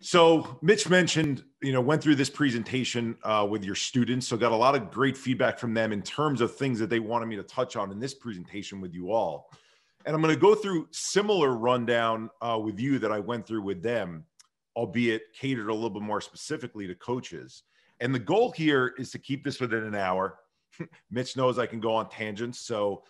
So Mitch mentioned, you know, went through this presentation uh, with your students, so got a lot of great feedback from them in terms of things that they wanted me to touch on in this presentation with you all. And I'm going to go through similar rundown uh, with you that I went through with them, albeit catered a little bit more specifically to coaches. And the goal here is to keep this within an hour. Mitch knows I can go on tangents, so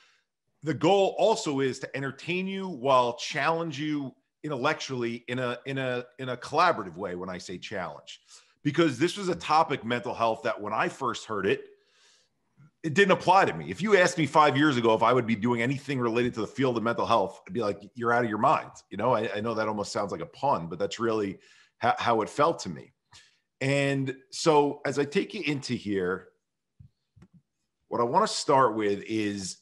the goal also is to entertain you while challenge you intellectually in a in a in a collaborative way when I say challenge. Because this was a topic mental health that when I first heard it, it didn't apply to me. If you asked me five years ago if I would be doing anything related to the field of mental health, I'd be like, you're out of your mind. You know, I, I know that almost sounds like a pun, but that's really ha- how it felt to me. And so as I take you into here, what I want to start with is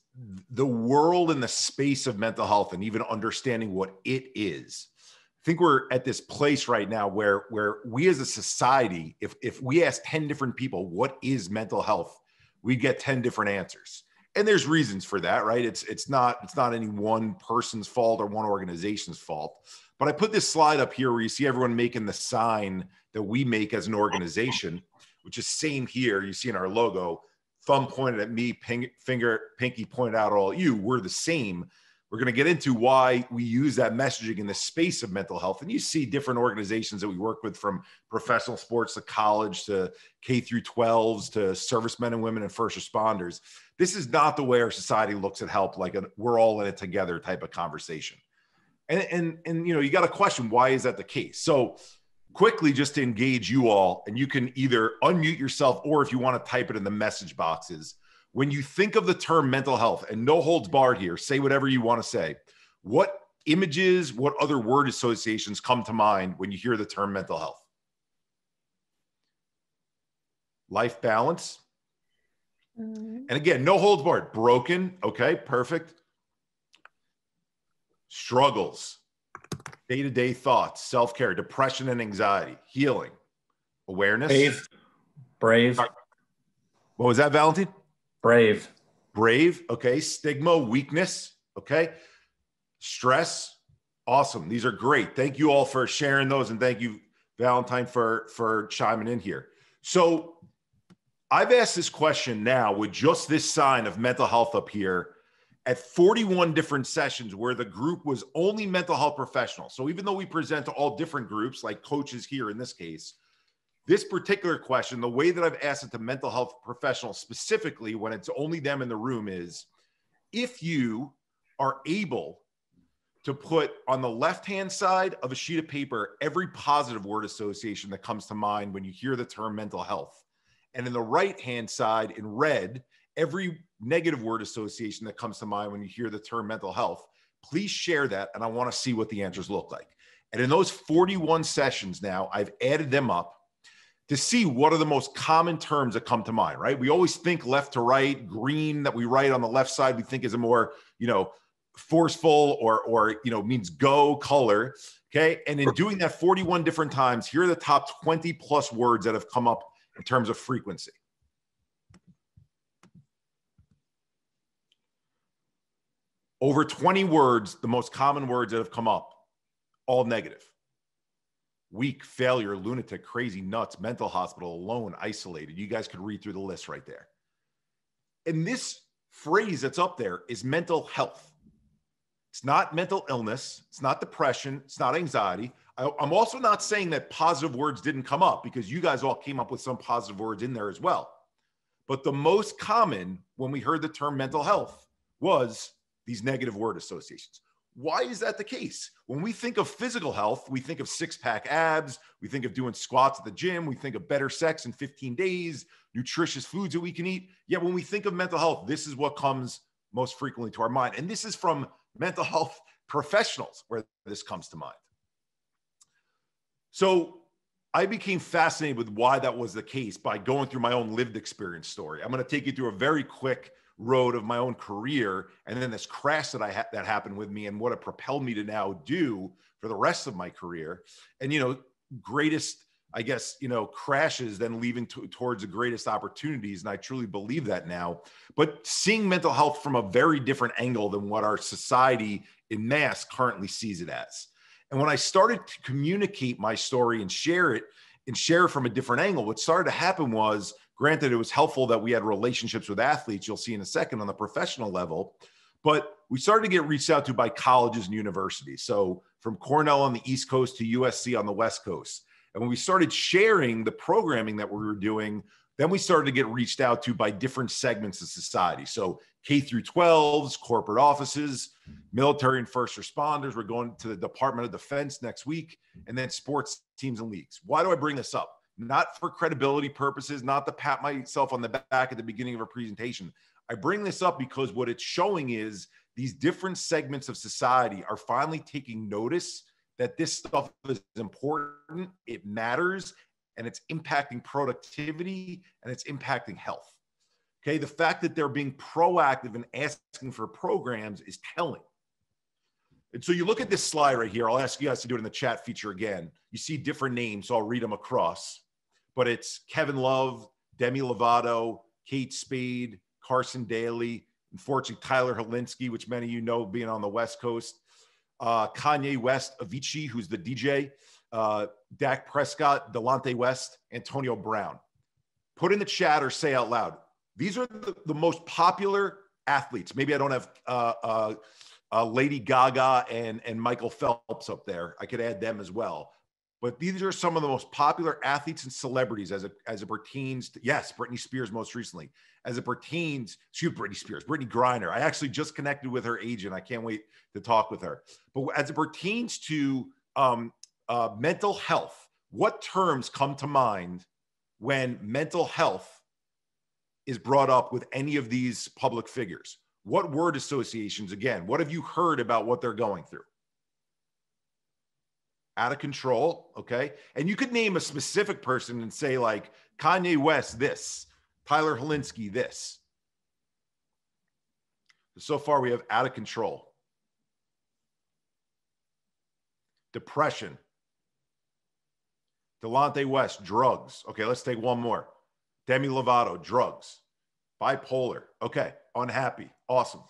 the world and the space of mental health and even understanding what it is. I think we're at this place right now where where we as a society if if we ask 10 different people what is mental health? we get 10 different answers. And there's reasons for that right? It's it's not it's not any one person's fault or one organization's fault. But i put this slide up here where you see everyone making the sign that we make as an organization which is same here. You see in our logo thumb pointed at me, ping, finger, pinky pointed out all you. We're the same. We're going to get into why we use that messaging in the space of mental health. And you see different organizations that we work with from professional sports to college to K through 12s to servicemen and women and first responders. This is not the way our society looks at help, like a, we're all in it together type of conversation. And, and, and, you know, you got to question why is that the case? So quickly just to engage you all, and you can either unmute yourself or if you want to type it in the message boxes. When you think of the term mental health, and no holds barred here, say whatever you want to say. What images, what other word associations come to mind when you hear the term mental health? Life balance. Mm-hmm. And again, no holds barred. Broken. Okay, perfect. Struggles day to day thoughts, self care, depression and anxiety, healing, awareness. Brave. Brave. What was that, Valentine? Brave. Brave. Okay. Stigma, weakness. Okay. Stress. Awesome. These are great. Thank you all for sharing those. And thank you, Valentine, for, for chiming in here. So I've asked this question now with just this sign of mental health up here at 41 different sessions where the group was only mental health professionals. So even though we present to all different groups, like coaches here in this case, this particular question, the way that I've asked it to mental health professionals specifically when it's only them in the room is if you are able to put on the left hand side of a sheet of paper every positive word association that comes to mind when you hear the term mental health. And in the right hand side in red, every negative word association that comes to mind when you hear the term mental health, please share that. And I want to see what the answers look like. And in those 41 sessions now, I've added them up to see what are the most common terms that come to mind, right? We always think left to right, green that we write on the left side, we think is a more, you know, forceful or, or, you know, means go color. Okay. And in doing that 41 different times, here are the top 20 plus words that have come up in terms of frequency. Over 20 words, the most common words that have come up, all negative. Weak, failure, lunatic, crazy, nuts, mental hospital, alone, isolated. You guys could read through the list right there. And this phrase that's up there is mental health. It's not mental illness. It's not depression. It's not anxiety. I, am also not saying that positive words didn't come up because you guys all came up with some positive words in there as well. But the most common when we heard the term mental health was these negative word associations. Why is that the case? When we think of physical health, we think of six pack abs, we think of doing squats at the gym, we think of better sex in 15 days, nutritious foods that we can eat. Yet when we think of mental health, this is what comes most frequently to our mind. And this is from mental health professionals where this comes to mind. So I became fascinated with why that was the case by going through my own lived experience story. I'm going to take you through a very quick road of my own career and then this crash that i had that happened with me and what it propelled me to now do for the rest of my career. And you know greatest i guess you know crashes then leaving to, towards the greatest opportunities and i truly believe that now. But seeing mental health from a very different angle than what our society in mass currently sees it as. And when I started to communicate my story and share it and share it from a different angle, what started to happen was granted, it was helpful that we had relationships with athletes, you'll see in a second on the professional level, but we started to get reached out to by colleges and universities. So from Cornell on the East Coast to USC on the West Coast. And when we started sharing the programming that we were doing, then we started to get reached out to by different segments of society. So K through 12s, corporate offices, military and first responders. We're going to the Department of Defense next week, and then sports teams and leagues. Why do I bring this up? Not for credibility purposes, not to pat myself on the back at the beginning of a presentation. I bring this up because what it's showing is these different segments of society are finally taking notice that this stuff is important, it matters, and it's impacting productivity and it's impacting health. Okay, the fact that they're being proactive and asking for programs is telling. And so you look at this slide right here. I'll ask you guys to do it in the chat feature again. You see different names, so I'll read them across. But it's Kevin Love, Demi Lovato, Kate Spade, Carson Daly, unfortunately Tyler Hilinski, which many of you know being on the West Coast, uh, Kanye West, Avicii, who's the DJ, uh, Dak Prescott, Delonte West, Antonio Brown. Put in the chat or say out loud. These are the, the most popular athletes. Maybe I don't have uh, uh, uh, Lady Gaga and, and Michael Phelps up there. I could add them as well. But these are some of the most popular athletes and celebrities as it, as it pertains to, yes, Britney Spears most recently, as it pertains to Britney Spears, Brittney Griner. I actually just connected with her agent. I can't wait to talk with her. But as it pertains to um, uh, mental health, what terms come to mind when mental health is brought up with any of these public figures? What word associations, again, what have you heard about what they're going through? Out of control, okay? And you could name a specific person and say, like, Kanye West, this, Tyler Hilinski, this. So far, we have out of control, depression, Delonte West, drugs. Okay, let's take one more. Demi Lovato, drugs. Bipolar. Okay, unhappy. Awesome.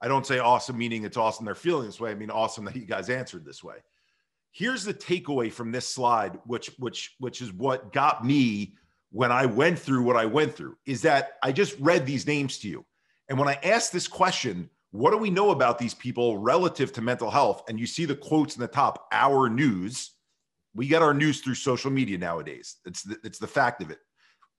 I don't say awesome meaning it's awesome they're feeling this way. I mean awesome that you guys answered this way. Here's the takeaway from this slide, which which which is what got me when I went through what I went through, is that I just read these names to you. And when I asked this question, what do we know about these people relative to mental health? And you see the quotes in the top, our news we get our news through social media nowadays. It's the, it's the fact of it.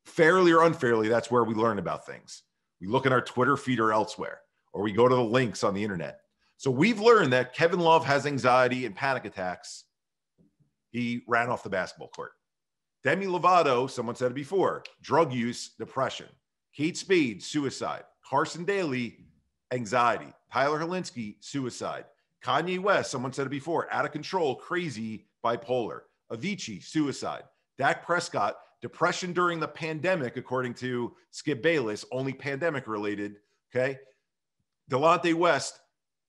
Fairly or unfairly, that's where we learn about things. We look at our Twitter feed or elsewhere, or we go to the links on the internet. So we've learned that Kevin Love has anxiety and panic attacks. He ran off the basketball court. Demi Lovato, someone said it before, drug use, depression. Kate Spade, suicide. Carson Daly, anxiety. Tyler Hilinski, suicide. Kanye West, someone said it before, out of control, crazy, bipolar. Avicii, suicide. Dak Prescott, depression during the pandemic, according to Skip Bayless, only pandemic related. Okay. Delonte West,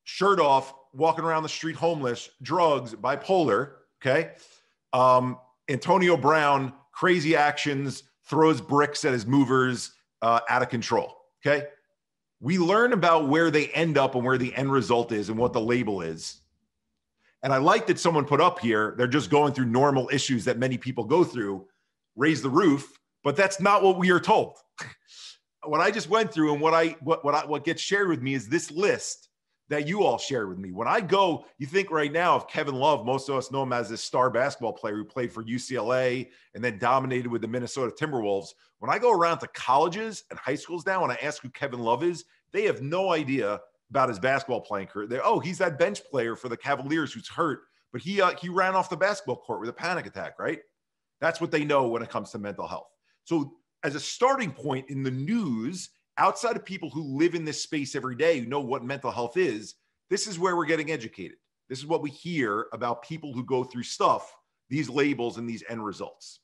shirt off, walking around the street homeless, drugs, bipolar. Okay. Um, Antonio Brown, crazy actions, throws bricks at his movers, uh, out of control. Okay. We learn about where they end up and where the end result is and what the label is and I like that someone put up here, they're just going through normal issues that many people go through, raise the roof, but that's not what we are told. what I just went through and what I what what I, what gets shared with me is this list that you all shared with me. When I go, you think right now of Kevin Love, most of us know him as this star basketball player who played for UCLA and then dominated with the Minnesota Timberwolves. When I go around to colleges and high schools now and I ask who Kevin Love is, they have no idea about his basketball playing career. They, oh, he's that bench player for the Cavaliers who's hurt, but he uh, he ran off the basketball court with a panic attack, right? That's what they know when it comes to mental health. So, as a starting point in the news, outside of people who live in this space every day, who know what mental health is, this is where we're getting educated. This is what we hear about people who go through stuff, these labels and these end results.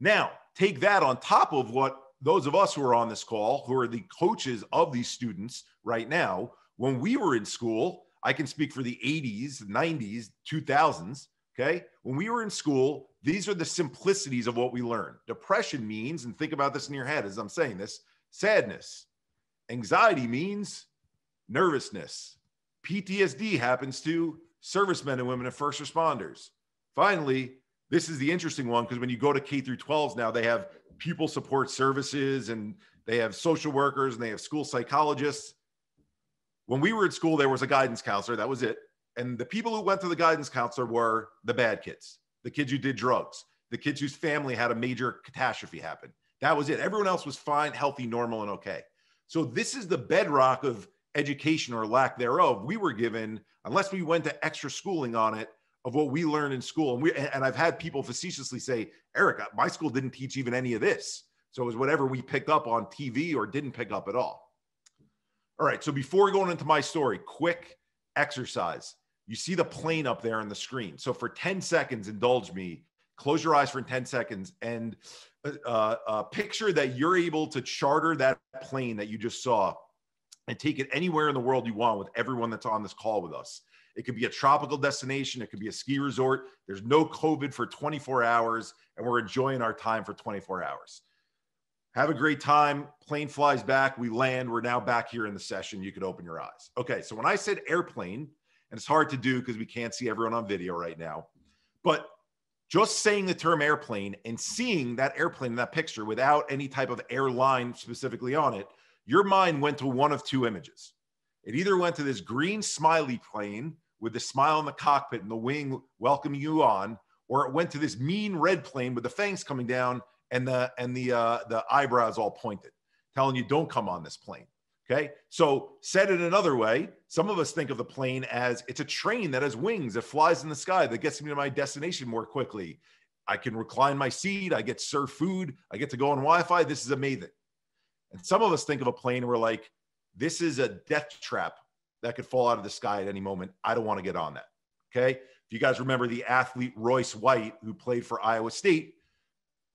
Now, take that on top of what those of us who are on this call, who are the coaches of these students right now, when we were in school, I can speak for the 80s, 90s, 2000s. Okay. When we were in school, these are the simplicities of what we learn. Depression means, and think about this in your head as I'm saying this sadness. Anxiety means nervousness. PTSD happens to servicemen and women and first responders. Finally, this is the interesting one because when you go to K through 12s now, they have pupil support services and they have social workers and they have school psychologists. When we were at school, there was a guidance counselor. That was it. And the people who went to the guidance counselor were the bad kids, the kids who did drugs, the kids whose family had a major catastrophe happen. That was it. Everyone else was fine, healthy, normal, and okay. So this is the bedrock of education or lack thereof. We were given, unless we went to extra schooling on it, of what we learned in school. And we and I've had people facetiously say, Eric, uh, my school didn't teach even any of this. So it was whatever we picked up on TV or didn't pick up at all. All right. So before going into my story, quick exercise. You see the plane up there on the screen. So for 10 seconds, indulge me. Close your eyes for 10 seconds and uh, uh, picture that you're able to charter that plane that you just saw and take it anywhere in the world you want with everyone that's on this call with us. It could be a tropical destination, it could be a ski resort. There's no COVID for 24 hours, and we're enjoying our time for 24 hours. Have a great time. Plane flies back. We land. We're now back here in the session. You could open your eyes. Okay. So when I said airplane, and it's hard to do because we can't see everyone on video right now, but just saying the term airplane and seeing that airplane in that picture without any type of airline specifically on it, your mind went to one of two images. It either went to this green smiley plane with the smile in the cockpit and the wing welcoming you on, or it went to this mean red plane with the fangs coming down and the and the uh, the eyebrows all pointed, telling you don't come on this plane. Okay, so said it another way, some of us think of the plane as it's a train that has wings that flies in the sky that gets me to my destination more quickly. I can recline my seat. I get served food. I get to go on Wi-Fi. This is amazing. And some of us think of a plane we're like, this is a death trap that could fall out of the sky at any moment. I don't want to get on that. Okay. If you guys remember the athlete Royce White, who played for Iowa State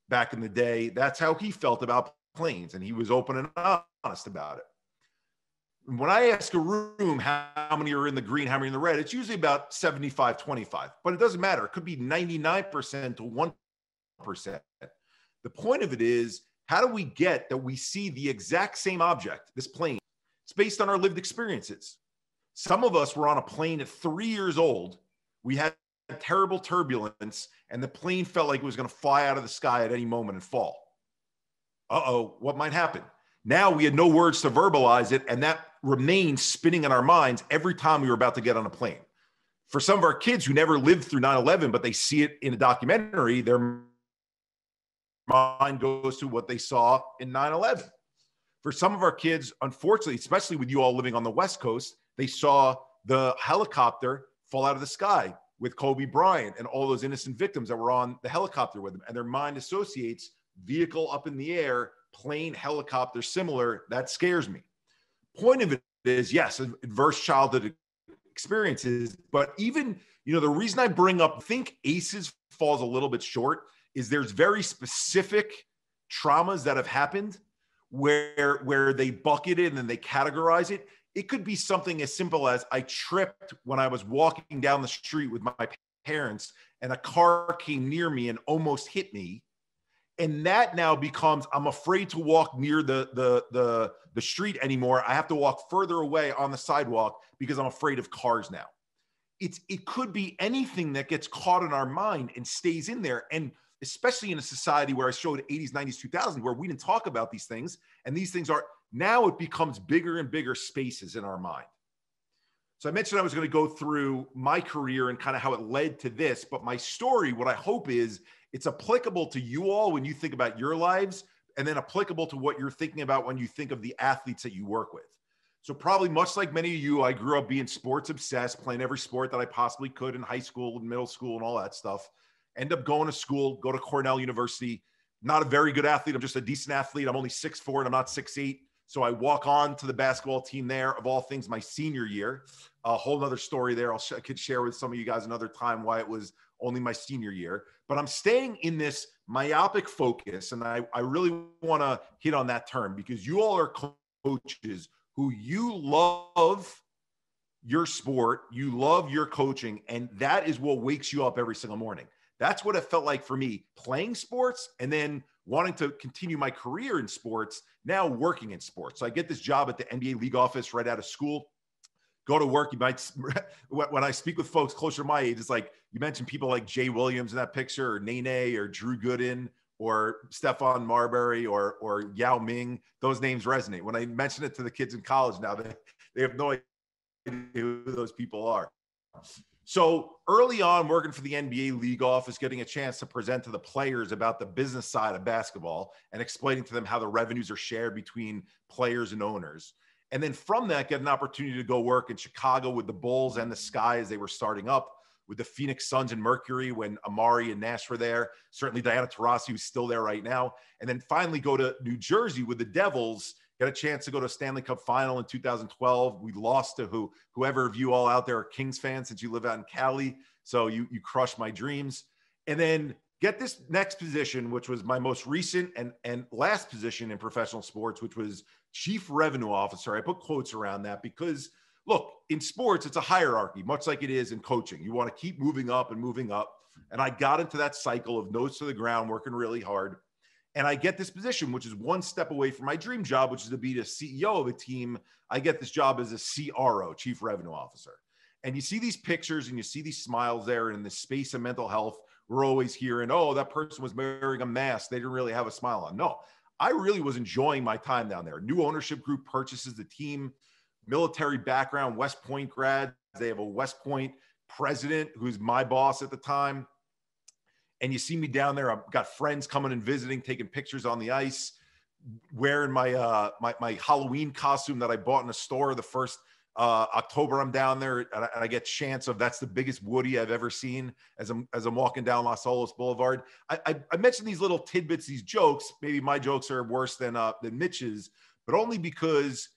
back in the day, that's how he felt about planes. And he was open and honest about it. When I ask a room how many are in the green, how many in the red, it's usually about 75 25, but it doesn't matter. It could be 99% to 1%. The point of it is, how do we get that we see the exact same object, this plane? It's based on our lived experiences. Some of us were on a plane at three years old. We had terrible turbulence, and the plane felt like it was going to fly out of the sky at any moment and fall. Uh oh, what might happen? Now we had no words to verbalize it, and that remained spinning in our minds every time we were about to get on a plane. For some of our kids who never lived through 9 11, but they see it in a documentary, their mind goes to what they saw in 9 11. For some of our kids, unfortunately, especially with you all living on the West Coast, they saw the helicopter fall out of the sky with Kobe Bryant and all those innocent victims that were on the helicopter with them. And their mind associates vehicle up in the air, plane, helicopter, similar. That scares me. Point of it is, yes, adverse childhood experiences, but even, you know, the reason I bring up, think ACEs falls a little bit short is there's very specific traumas that have happened where where they bucket it and then they categorize it it could be something as simple as I tripped when I was walking down the street with my parents and a car came near me and almost hit me. And that now becomes I'm afraid to walk near the the the the street anymore. I have to walk further away on the sidewalk because I'm afraid of cars now. It's it could be anything that gets caught in our mind and stays in there. And especially in a society where I showed 80s, 90s, 2000 where we didn't talk about these things, and these things are now it becomes bigger and bigger spaces in our mind. So I mentioned I was going to go through my career and kind of how it led to this, but my story, what I hope is it's applicable to you all when you think about your lives and then applicable to what you're thinking about when you think of the athletes that you work with. So probably much like many of you, I grew up being sports obsessed, playing every sport that I possibly could in high school and middle school and all that stuff. End up going to school, go to Cornell University. Not a very good athlete. I'm just a decent athlete. I'm only six four and I'm not six eight. So I walk on to the basketball team there, of all things, my senior year. A whole other story there. I'll sh- I could share with some of you guys another time why it was only my senior year. But I'm staying in this myopic focus, and I, I really want to hit on that term because you all are coaches who you love your sport, you love your coaching, and that is what wakes you up every single morning. That's what it felt like for me playing sports and then wanting to continue my career in sports, now working in sports. So I get this job at the NBA league office right out of school. Go to work. You might, when I speak with folks closer to my age, it's like you mentioned people like Jay Williams in that picture, or Nene, or Drew Gooden, or Stephon Marbury, or or Yao Ming. Those names resonate. When I mention it to the kids in college now, they they have no idea who those people are. So early on, working for the NBA league office, getting a chance to present to the players about the business side of basketball and explaining to them how the revenues are shared between players and owners. And then from that, get an opportunity to go work in Chicago with the Bulls and the Sky as they were starting up, with the Phoenix Suns and Mercury when Amar'e and Nash were there. Certainly Diana Taurasi, who's still there right now. And then finally go to New Jersey with the Devils Got a chance to go to a Stanley Cup final in 2012. We lost to who, whoever of you all out there are Kings fans since you live out in Cali. So you, you crushed my dreams. And then get this next position, which was my most recent and, and last position in professional sports, which was chief revenue officer. I put quotes around that because look, in sports, it's a hierarchy, much like it is in coaching. You want to keep moving up and moving up. And I got into that cycle of nose to the ground, working really hard and I get this position, which is one step away from my dream job, which is to be the CEO of a team. I get this job as a CRO, Chief Revenue Officer. And you see these pictures and you see these smiles there and in the space of mental health. We're always hearing, oh, that person was wearing a mask. They didn't really have a smile on. No, I really was enjoying my time down there. New ownership group purchases the team, military background, West Point grad. They have a West Point president who's my boss at the time and you see me down there. I've got friends coming and visiting, taking pictures on the ice, wearing my uh, my, my Halloween costume that I bought in a store the first uh, October. I'm down there and I, and I, get chance of that's the biggest Woody I've ever seen as I'm as I'm walking down Las Olas Boulevard. I, I, I mentioned these little tidbits, these jokes. Maybe my jokes are worse than uh, than Mitch's, but only because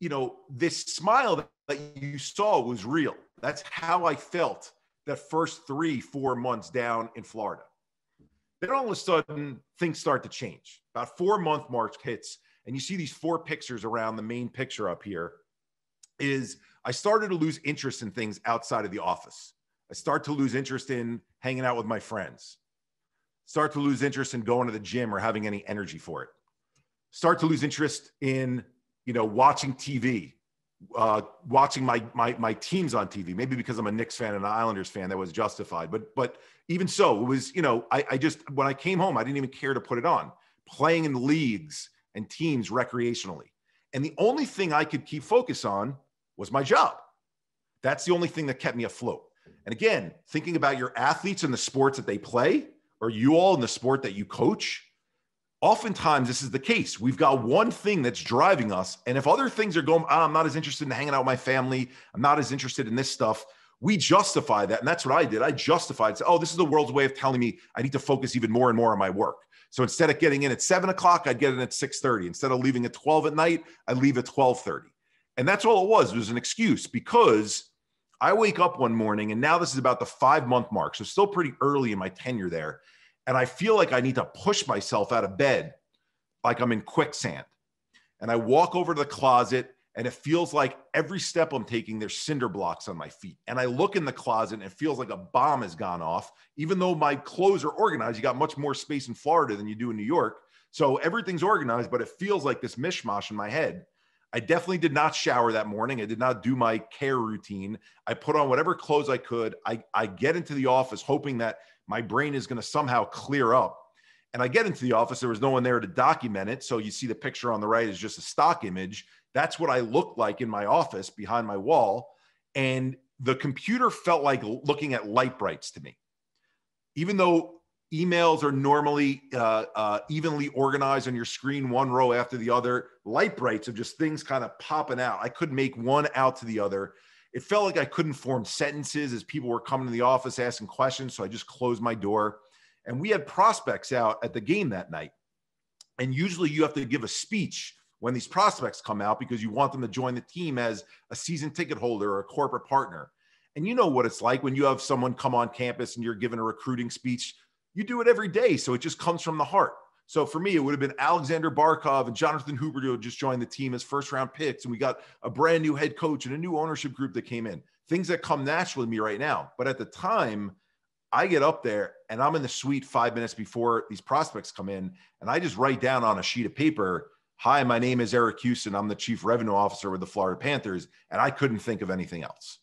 you know this smile that you saw was real. That's how I felt that first three, four months down in Florida. Then all of a sudden, things start to change. About four month mark hits, and you see these four pictures around the main picture up here. Is I started to lose interest in things outside of the office. I start to lose interest in hanging out with my friends. Start to lose interest in going to the gym or having any energy for it. Start to lose interest in, you know, watching TV, uh, watching my, my my teams on TV. Maybe because I'm a Knicks fan and an Islanders fan, that was justified. But but even so, it was you know I, I just when I came home, I didn't even care to put it on. Playing in leagues and teams recreationally, and the only thing I could keep focus on was my job. That's the only thing that kept me afloat. And again, thinking about your athletes and the sports that they play, or you all in the sport that you coach, oftentimes this is the case. We've got one thing that's driving us. And if other things are going, oh, I'm not as interested in hanging out with my family, I'm not as interested in this stuff. We justify that. And that's what I did. I justified, oh, this is the world's way of telling me I need to focus even more and more on my work. So instead of getting in at seven o'clock, I'd get in at 6:30. Instead of leaving at 12 at night, I'd leave at 12:30. And that's all it was. It was an excuse because I wake up one morning and now this is about the five month mark. So still pretty early in my tenure there and I feel like I need to push myself out of bed like I'm in quicksand. And I walk over to the closet and it feels like every step I'm taking, there's cinder blocks on my feet. And I look in the closet and it feels like a bomb has gone off. Even though my clothes are organized, you got much more space in Florida than you do in New York. So everything's organized, but it feels like this mishmash in my head. I definitely did not shower that morning. I did not do my care routine. I put on whatever clothes I could. I, I get into the office hoping that my brain is going to somehow clear up. And I get into the office, there was no one there to document it. So you see the picture on the right is just a stock image. That's what I looked like in my office behind my wall. And the computer felt like looking at light brights to me. Even though emails are normally uh, uh, evenly organized on your screen, one row after the other, light brights of just things kind of popping out. I couldn't make one out to the other it felt like I couldn't form sentences as people were coming to the office asking questions. So I just closed my door. And we had prospects out at the game that night. And usually you have to give a speech when these prospects come out because you want them to join the team as a season ticket holder or a corporate partner. And you know what it's like when you have someone come on campus and you're given a recruiting speech. You do it every day. So it just comes from the heart. So for me, it would have been Alexander Barkov and Jonathan Huberdeau who just joined the team as first round picks. And we got a brand new head coach and a new ownership group that came in. Things that come naturally to me right now. But at the time, I get up there and I'm in the suite five minutes before these prospects come in. And I just write down on a sheet of paper Hi, my name is Eric Kussin. I'm the chief revenue officer with the Florida Panthers. And I couldn't think of anything else.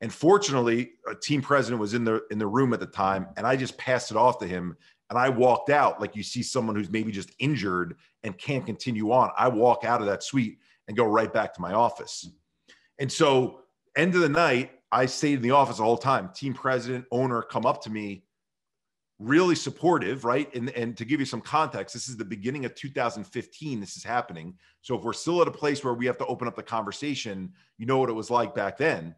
And fortunately, a team president was in the in the room at the time, and I just passed it off to him. And I walked out like you see someone who's maybe just injured and can't continue on. I walk out of that suite and go right back to my office. And so, end of the night, I stayed in the office the whole time. Team president, owner come up to me, really supportive, right? And, and to give you some context, this is the beginning of 2015. This is happening. So if we're still at a place where we have to open up the conversation, you know what it was like back then.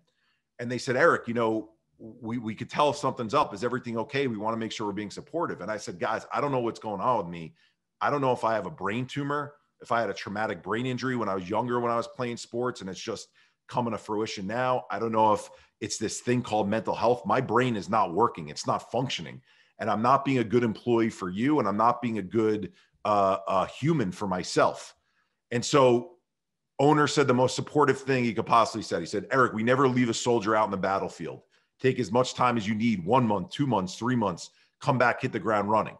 And they said, Eric, you know, we, we could tell if something's up. Is everything okay? We want to make sure we're being supportive. And I said, guys, I don't know what's going on with me. I don't know if I have a brain tumor, if I had a traumatic brain injury when I was younger, when I was playing sports, and it's just coming to fruition now. I don't know if it's this thing called mental health. My brain is not working, it's not functioning. And I'm not being a good employee for you, and I'm not being a good uh, uh, human for myself. And so, owner said the most supportive thing he could possibly said. He said, Eric, we never leave a soldier out in the battlefield. Take as much time as you need one month, two months, three months, come back, hit the ground running.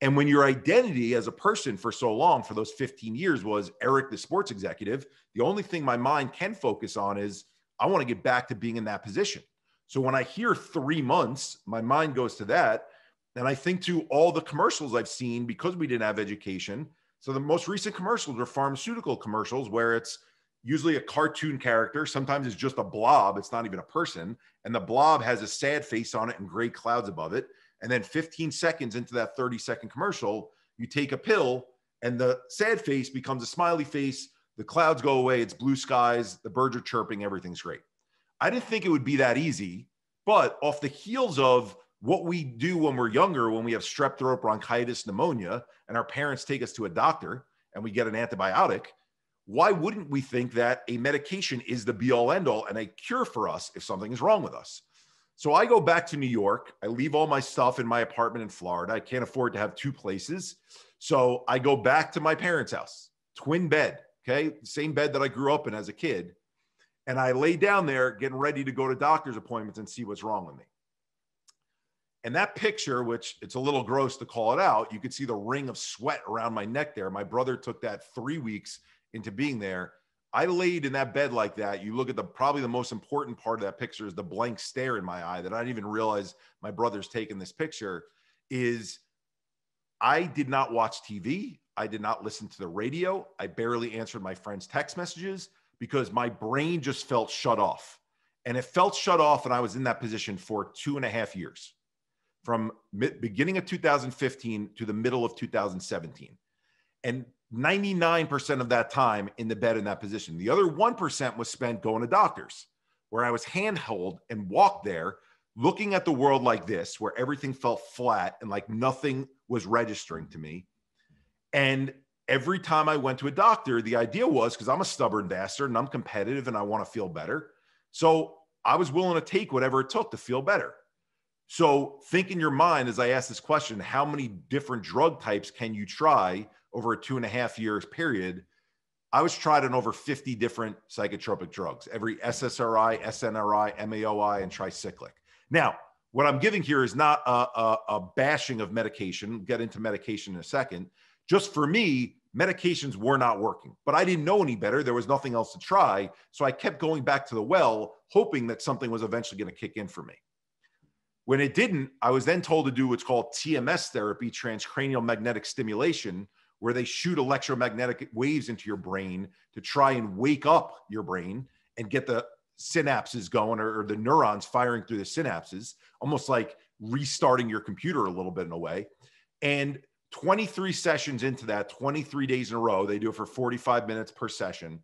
And when your identity as a person for so long, for those 15 years, was Eric, the sports executive, the only thing my mind can focus on is I want to get back to being in that position. So when I hear three months, my mind goes to that. And I think to all the commercials I've seen because we didn't have education. So the most recent commercials are pharmaceutical commercials where it's usually a cartoon character. Sometimes it's just a blob, it's not even a person. And the blob has a sad face on it and gray clouds above it. And then 15 seconds into that 30 second commercial, you take a pill and the sad face becomes a smiley face. The clouds go away. It's blue skies. The birds are chirping. Everything's great. I didn't think it would be that easy, but off the heels of what we do when we're younger, when we have strep throat, bronchitis, pneumonia, and our parents take us to a doctor and we get an antibiotic, why wouldn't we think that a medication is the be all end all and a cure for us if something is wrong with us? So I go back to New York. I leave all my stuff in my apartment in Florida. I can't afford to have two places. So I go back to my parents' house, twin bed, okay, same bed that I grew up in as a kid. And I lay down there getting ready to go to doctor's appointments and see what's wrong with me. And that picture, which it's a little gross to call it out, you could see the ring of sweat around my neck there. My brother took that three weeks into being there. I laid in that bed like that. You look at the probably the most important part of that picture is the blank stare in my eye that I didn't even realize my brother's taking this picture. Is I did not watch TV. I did not listen to the radio. I barely answered my friends' text messages because my brain just felt shut off. And it felt shut off. And I was in that position for two and a half years from beginning of 2015 to the middle of 2017. And 99% of that time in the bed in that position. The other 1% was spent going to doctors, where I was handheld and walked there looking at the world like this, where everything felt flat and like nothing was registering to me. And every time I went to a doctor, the idea was because I'm a stubborn bastard and I'm competitive and I want to feel better. So I was willing to take whatever it took to feel better. So think in your mind as I ask this question how many different drug types can you try over a two and a half years period, I was tried on over 50 different psychotropic drugs, every SSRI, SNRI, MAOI, and tricyclic. Now, what I'm giving here is not a, a, a bashing of medication. We'll get into medication in a second. Just for me, medications were not working, but I didn't know any better. There was nothing else to try. So I kept going back to the well, hoping that something was eventually going to kick in for me. When it didn't, I was then told to do what's called TMS therapy, transcranial magnetic stimulation, where they shoot electromagnetic waves into your brain to try and wake up your brain and get the synapses going or, or, the neurons firing through the synapses, almost like restarting your computer a little bit in a way. And 23 sessions into that, 23 days in a row, they do it for 45 minutes per session.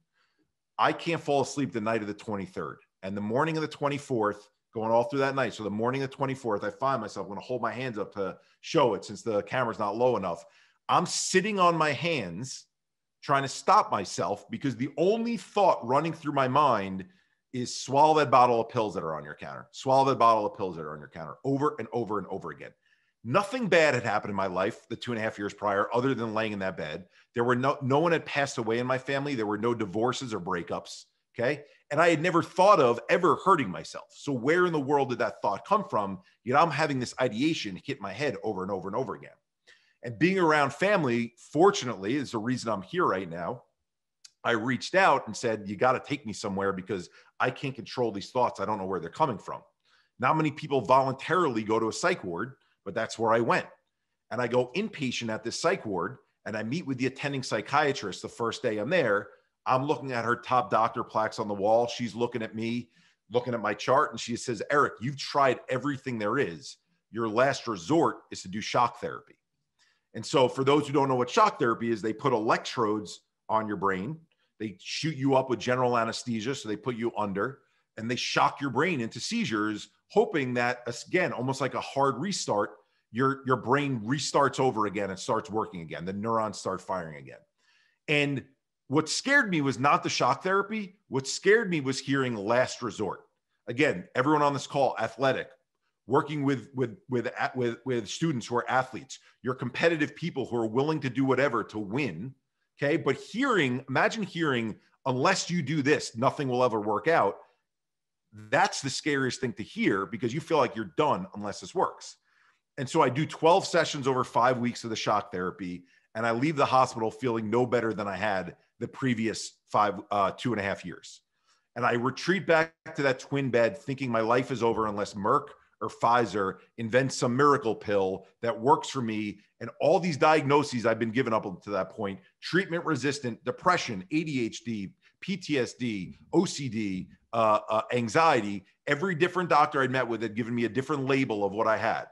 I can't fall asleep the night of the 23rd. And the morning of the 24th, going all through that night. So the morning of the 24th, I find myself going to hold my hands up to show it since the camera's not low enough. I'm sitting on my hands trying to stop myself because the only thought running through my mind is swallow that bottle of pills that are on your counter. Swallow that bottle of pills that are on your counter over and over and over again. Nothing bad had happened in my life the two and a half years prior, other than laying in that bed. There were no no one had passed away in my family. There were no divorces or breakups. Okay. And I had never thought of ever hurting myself. So where in the world did that thought come from? Yet I'm having this ideation hit my head over and over and over again. And being around family, fortunately, is the reason I'm here right now. I reached out and said, You got to take me somewhere because I can't control these thoughts. I don't know where they're coming from. Not many people voluntarily go to a psych ward, but that's where I went. And I go inpatient at this psych ward and I meet with the attending psychiatrist the first day I'm there. I'm looking at her top doctor plaques on the wall. She's looking at me, looking at my chart, and she says, Eric, you've tried everything there is. Your last resort is to do shock therapy. And so, for those who don't know what shock therapy is, they put electrodes on your brain. They shoot you up with general anesthesia. So, they put you under and they shock your brain into seizures, hoping that, again, almost like a hard restart, your, your brain restarts over again and starts working again. The neurons start firing again. And what scared me was not the shock therapy. What scared me was hearing last resort. Again, everyone on this call, athletic, working with with with with with students who are athletes, you're competitive people who are willing to do whatever to win. Okay, but hearing, imagine hearing, unless you do this, nothing will ever work out. That's the scariest thing to hear because you feel like you're done unless this works. And so I do 12 sessions over five weeks of the shock therapy, and I leave the hospital feeling no better than I had the previous five, uh, two and a half years. And I retreat back to that twin bed thinking my life is over unless Merck or Pfizer invents some miracle pill that works for me. And all these diagnoses I've been given up to that point treatment resistant depression, ADHD, PTSD, OCD, uh, uh, anxiety. Every different doctor I'd met with had given me a different label of what I had.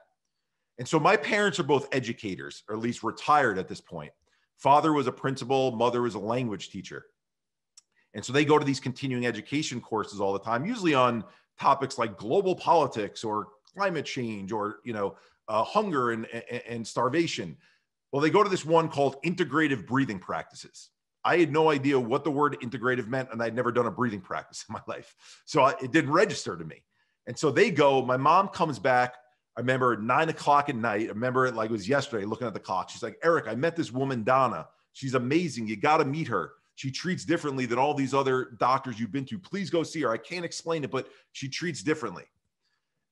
And so my parents are both educators, or at least retired at this point. Father was a principal, mother was a language teacher. And so they go to these continuing education courses all the time, usually on topics like global politics or climate change or, you know, uh, hunger and, and, and starvation. Well, they go to this one called integrative breathing practices. I had no idea what the word integrative meant, and I'd never done a breathing practice in my life. So I, it didn't register to me. And so they go, my mom comes back I remember nine o'clock at night. I remember it like it was yesterday, looking at the clock. She's like, Eric, I met this woman, Donna. She's amazing. You got to meet her. She treats differently than all these other doctors you've been to. Please go see her. I can't explain it, but she treats differently.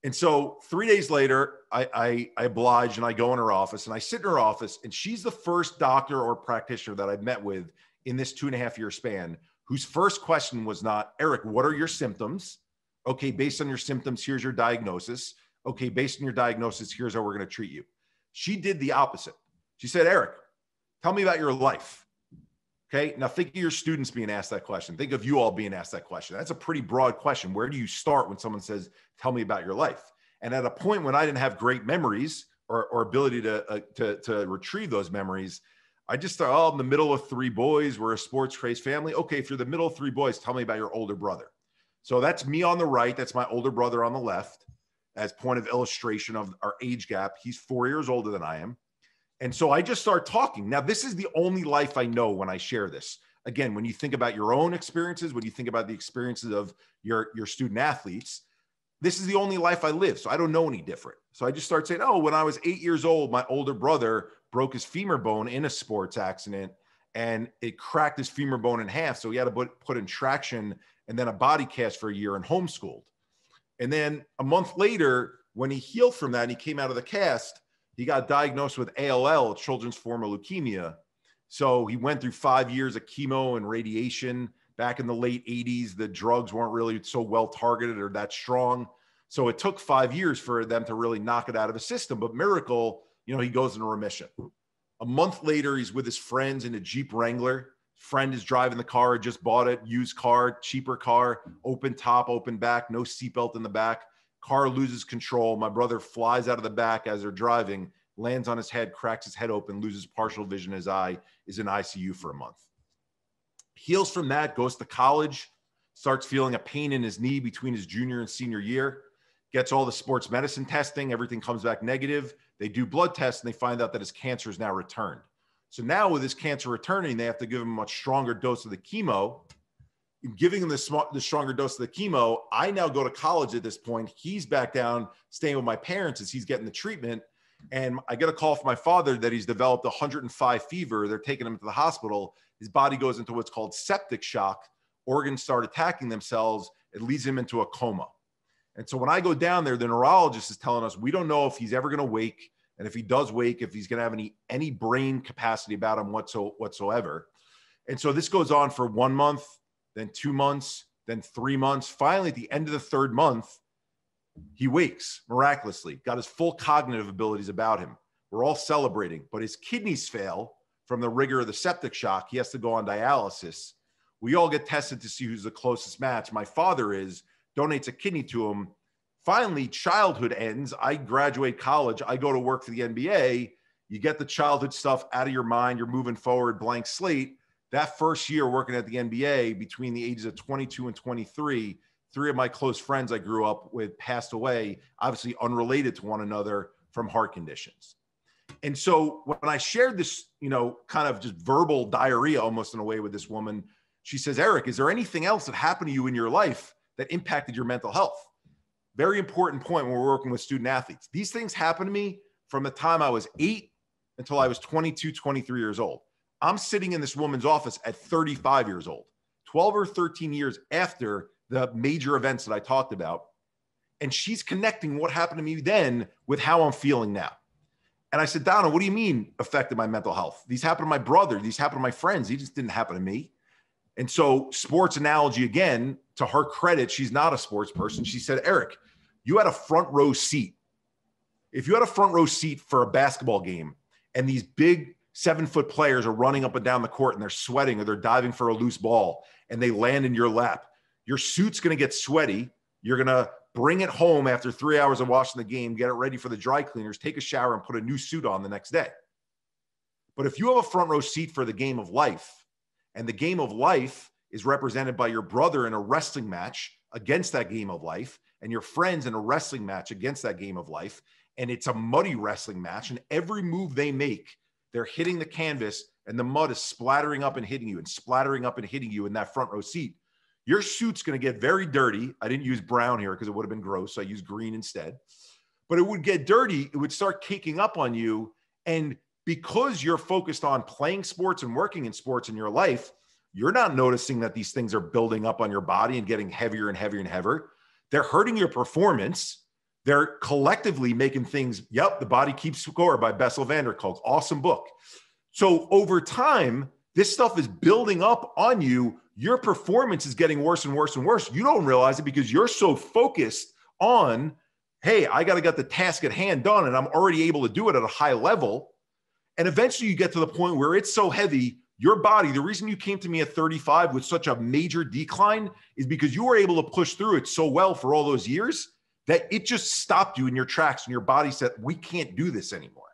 And so three days later, I, I, I oblige and I go in her office and I sit in her office, and she's the first doctor or practitioner that I've met with in this two and a half year span whose first question was not, Eric, what are your symptoms? Okay, based on your symptoms, here's your diagnosis okay, based on your diagnosis, here's how we're going to treat you. She did the opposite. She said, Eric, tell me about your life. Okay. Now think of your students being asked that question. Think of you all being asked that question. That's a pretty broad question. Where do you start when someone says, tell me about your life? And at a point when I didn't have great memories or, or ability to, uh, to, to retrieve those memories, I just thought, oh, I'm the middle of three boys. We're a sports crazed family. Okay. If you're the middle of three boys, tell me about your older brother. So that's me on the right. That's my older brother on the left as point of illustration of our age gap. He's four years older than I am. And so I just start talking. Now, this is the only life I know when I share this. Again, when you think about your own experiences, when you think about the experiences of your, your student athletes, this is the only life I live. So I don't know any different. So I just start saying, oh, when I was eight years old, my older brother broke his femur bone in a sports accident and it cracked his femur bone in half. So he had to put, put in traction and then a body cast for a year and homeschooled. And then a month later, when he healed from that and he came out of the cast, he got diagnosed with ALL, children's form of leukemia. So he went through five years of chemo and radiation. Back in the late 80s, the drugs weren't really so well targeted or that strong. So it took five years for them to really knock it out of the system. But miracle, you know, he goes into remission. A month later, he's with his friends in a Jeep Wrangler friend is driving the car, just bought it, used car, cheaper car, open top, open back, no seatbelt in the back. Car loses control. My brother flies out of the back as they're driving, lands on his head, cracks his head open, loses partial vision his eye, is in ICU for a month. Heals from that, goes to college, starts feeling a pain in his knee between his junior and senior year, gets all the sports medicine testing, everything comes back negative. They do blood tests and they find out that his cancer is now returned. So now with his cancer returning, they have to give him a much stronger dose of the chemo. Giving him the, sm- the stronger dose of the chemo, I now go to college at this point. He's back down staying with my parents as he's getting the treatment. And I get a call from my father that he's developed 105 fever. They're taking him to the hospital. His body goes into what's called septic shock. Organs start attacking themselves. It leads him into a coma. And so when I go down there, the neurologist is telling us we don't know if he's ever going to wake and if he does wake, if he's going to have any any brain capacity about him whatsoever. And so this goes on for one month, then two months, then three months. Finally, at the end of the third month, he wakes miraculously, got his full cognitive abilities about him. We're all celebrating, but his kidneys fail from the rigor of the septic shock. He has to go on dialysis. We all get tested to see who's the closest match. My father is, donates a kidney to him. Finally, childhood ends. I graduate college. I go to work for the NBA. You get the childhood stuff out of your mind. You're moving forward, blank slate. That first year working at the NBA between the ages of 22 and 23, three of my close friends I grew up with passed away, obviously unrelated to one another from heart conditions. And so when I shared this, you know, kind of just verbal diarrhea almost in a way with this woman, she says, Eric, is there anything else that happened to you in your life that impacted your mental health? Very important point when we're working with student athletes. These things happened to me from the time I was eight until I was 22, 23 years old. I'm sitting in this woman's office at 35 years old, 12 or 13 years after the major events that I talked about. And she's connecting what happened to me then with how I'm feeling now. And I said, Donna, what do you mean affected my mental health? These happened to my brother. These happened to my friends. These just didn't happen to me. And so, sports analogy again, to her credit, she's not a sports person. She said, Eric, you had a front row seat. If you had a front row seat for a basketball game and these big seven foot players are running up and down the court and they're sweating or they're diving for a loose ball and they land in your lap, your suit's going to get sweaty. You're going to bring it home after three hours of watching the game, get it ready for the dry cleaners, take a shower, and put a new suit on the next day. But if you have a front row seat for the game of life, and the game of life is represented by your brother in a wrestling match against that game of life, and your friends in a wrestling match against that game of life, and it's a muddy wrestling match, and every move they make, they're hitting the canvas, and the mud is splattering up and hitting you, and splattering up and hitting you in that front row seat your suit's going to get very dirty. I didn't use brown here because it would have been gross. So I used green instead. But it would get dirty. It would start caking up on you. And because you're focused on playing sports and working in sports in your life, you're not noticing that these things are building up on your body and getting heavier and heavier and heavier. They're hurting your performance. They're collectively making things, yep, the body keeps score by Bessel van der Kolk. Awesome book. So over time, this stuff is building up on you your performance is getting worse and worse and worse. You don't realize it because you're so focused on, hey, I got to get the task at hand done and I'm already able to do it at a high level. And eventually you get to the point where it's so heavy, your body, the reason you came to me at 35 with such a major decline is because you were able to push through it so well for all those years that it just stopped you in your tracks and your body said, we can't do this anymore.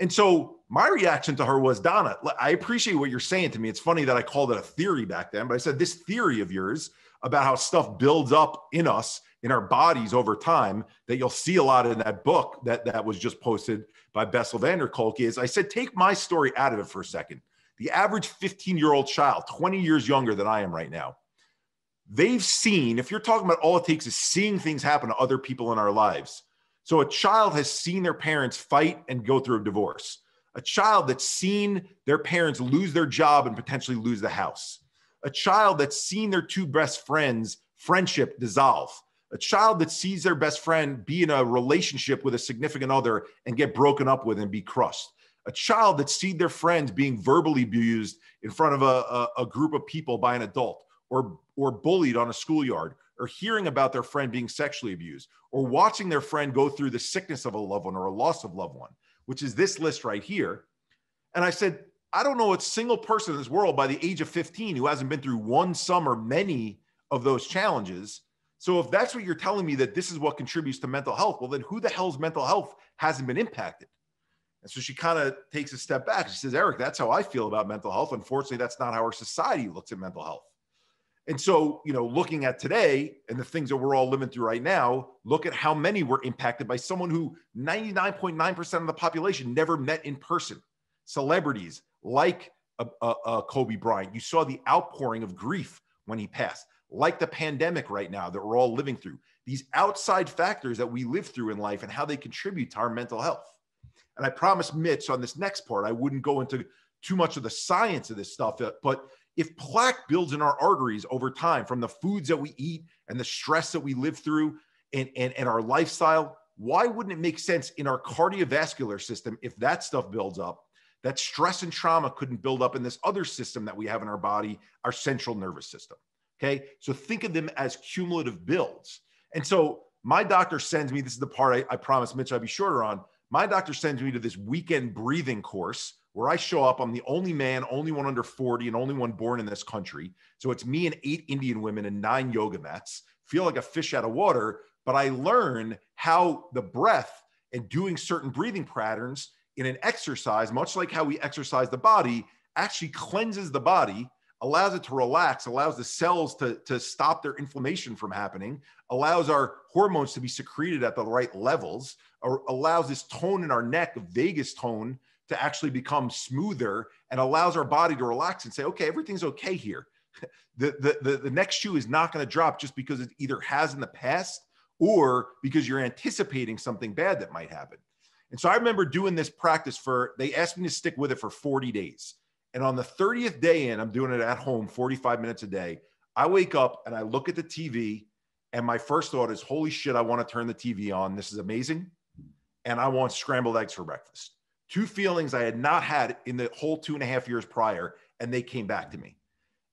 And so my reaction to her was, Donna, I appreciate what you're saying to me. It's funny that I called it a theory back then, but I said this theory of yours about how stuff builds up in us, in our bodies over time, that you'll see a lot in that book that, that was just posted by Bessel van der Kolk is I said, take my story out of it for a second. The average 15 year old child, 20 years younger than I am right now, they've seen, if you're talking about all it takes is seeing things happen to other people in our lives. So a child has seen their parents fight and go through a divorce. A child that's seen their parents lose their job and potentially lose the house, a child that's seen their two best friends' friendship dissolve, a child that sees their best friend be in a relationship with a significant other and get broken up with and be crushed, a child that sees their friends being verbally abused in front of a, a, a group of people by an adult or, or bullied on a schoolyard or hearing about their friend being sexually abused or watching their friend go through the sickness of a loved one or a loss of loved one which is this list right here. And I said, I don't know a single person in this world by the age of 15 who hasn't been through one, some, or many of those challenges. So if that's what you're telling me that this is what contributes to mental health, well, then who the hell's mental health hasn't been impacted? And so she kind of takes a step back. She says, Eric, that's how I feel about mental health. Unfortunately, that's not how our society looks at mental health. And so, you know, looking at today and the things that we're all living through right now, look at how many were impacted by someone who 99.9% of the population never met in person. Celebrities like a, a, a Kobe Bryant. You saw the outpouring of grief when he passed, like the pandemic right now that we're all living through. These outside factors that we live through in life and how they contribute to our mental health. And I promised Mitch on this next part, I wouldn't go into too much of the science of this stuff, uh, but if plaque builds in our arteries over time from the foods that we eat and the stress that we live through and, and, and our lifestyle, why wouldn't it make sense in our cardiovascular system if that stuff builds up that stress and trauma couldn't build up in this other system that we have in our body, our central nervous system. Okay. So think of them as cumulative builds. And so my doctor sends me, this is the part I, I promised Mitch I'd be shorter on. My doctor sends me to this weekend breathing course where I show up. I'm the only man, only one under 40, and only one born in this country. So it's me and eight Indian women and nine yoga mats. Feel like a fish out of water, but I learn how the breath and doing certain breathing patterns in an exercise, much like how we exercise the body, actually cleanses the body, allows it to relax, allows the cells to, to stop their inflammation from happening, allows our hormones to be secreted at the right levels, or allows this tone in our neck, vagus tone, to actually become smoother and allows our body to relax and say, okay, everything's okay here. the, the, the, the next shoe is not going to drop just because it either has in the past or because you're anticipating something bad that might happen. And so I remember doing this practice for, they asked me to stick with it for 40 days. And on the 30th day in, I'm doing it at home, 45 minutes a day. I wake up and I look at the TV, and my first thought is, holy shit, I want to turn the TV on. This is amazing. And I want scrambled eggs for breakfast. Two feelings I had not had in the whole two and a half years prior, and they came back to me.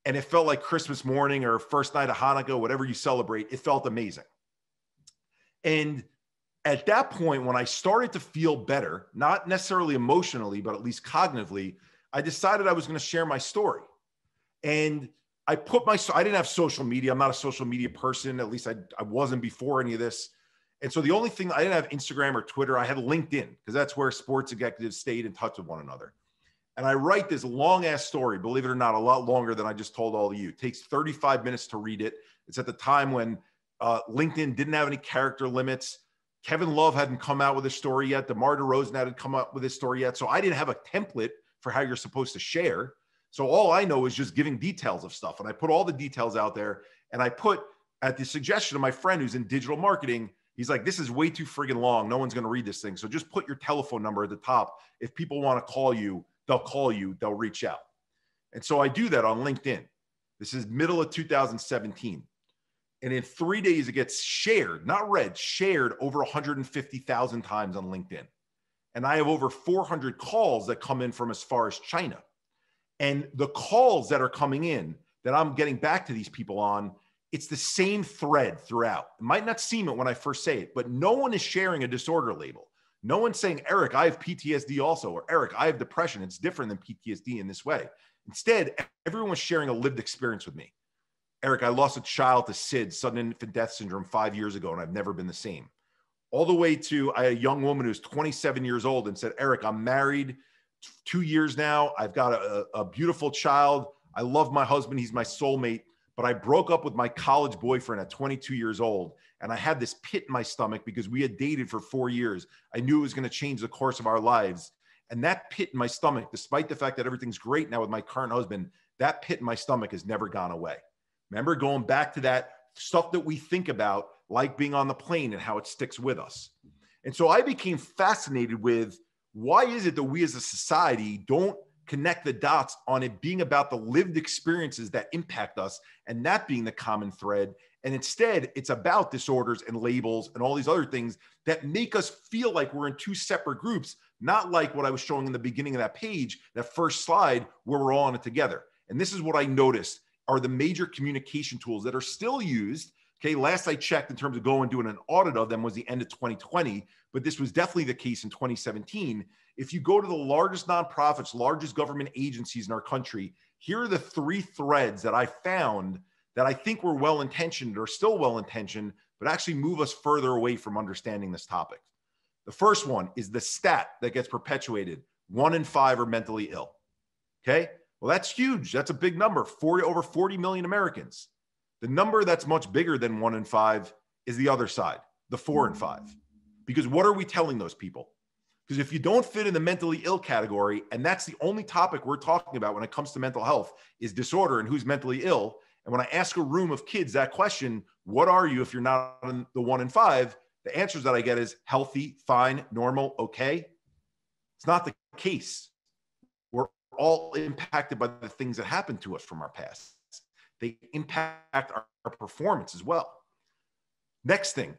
And it felt like Christmas morning or first night of Hanukkah, whatever you celebrate, it felt amazing. And at that point, when I started to feel better, not necessarily emotionally, but at least cognitively, I decided I was going to share my story. And I put my, I didn't have social media. I'm not a social media person. At least I, I wasn't before any of this. And so the only thing, I didn't have Instagram or Twitter. I had LinkedIn because that's where sports executives stayed in touch with one another. And I write this long ass story, believe it or not, a lot longer than I just told all of you. It takes 35 minutes to read it. It's at the time when uh, LinkedIn didn't have any character limits. Kevin Love hadn't come out with a story yet. DeMar DeRozan hadn't come up with his story yet. So I didn't have a template for how you're supposed to share. So all I know is just giving details of stuff. And I put all the details out there. And I put at the suggestion of my friend who's in digital marketing, he's like, this is way too friggin' long. No one's going to read this thing. So just put your telephone number at the top. If people want to call you, they'll call you, they'll reach out. And so I do that on LinkedIn. This is middle of 2017. And in three days, it gets shared, not read, shared over 150,000 times on LinkedIn. And I have over 400 calls that come in from as far as China. And the calls that are coming in that I'm getting back to these people on, it's the same thread throughout. It might not seem it when I first say it, but no one is sharing a disorder label. No one's saying, Eric, I have PTSD also, or Eric, I have depression. It's different than PTSD in this way. Instead, everyone was sharing a lived experience with me. Eric, I lost a child to SID, sudden infant death syndrome, five years ago, and I've never been the same. All the way to a young woman who's 27 years old and said, Eric, I'm married two years now. I've got a, a beautiful child. I love my husband. He's my soulmate. But I broke up with my college boyfriend at 22 years old. And I had this pit in my stomach because we had dated for four years. I knew it was going to change the course of our lives. And that pit in my stomach, despite the fact that everything's great now with my current husband, that pit in my stomach has never gone away. Remember going back to that stuff that we think about, like being on the plane and how it sticks with us. And so I became fascinated with why is it that we as a society don't connect the dots on it being about the lived experiences that impact us and that being the common thread. And instead, it's about disorders and labels and all these other things that make us feel like we're in two separate groups, not like what I was showing in the beginning of that page, that first slide, where we're all in it together. And this is what I noticed are the major communication tools that are still used. Okay, last I checked in terms of going doing an audit of them was the end of 2020, but this was definitely the case in 2017. If you go to the largest nonprofits, largest government agencies in our country, here are the three threads that I found that I think were well intentioned or still well intentioned, but actually move us further away from understanding this topic. The first one is the stat that gets perpetuated one in five are mentally ill. Okay. Well, that's huge. That's a big number. 40 over 40 million Americans. The number that's much bigger than one in five is the other side, the four and five. Because what are we telling those people? Because if you don't fit in the mentally ill category, and that's the only topic we're talking about when it comes to mental health, is disorder and who's mentally ill. And when I ask a room of kids that question, what are you if you're not in the one in five? The answers that I get is healthy, fine, normal, okay. It's not the case We're all impacted by the things that happened to us from our past. They impact our, our performance as well. Next thing,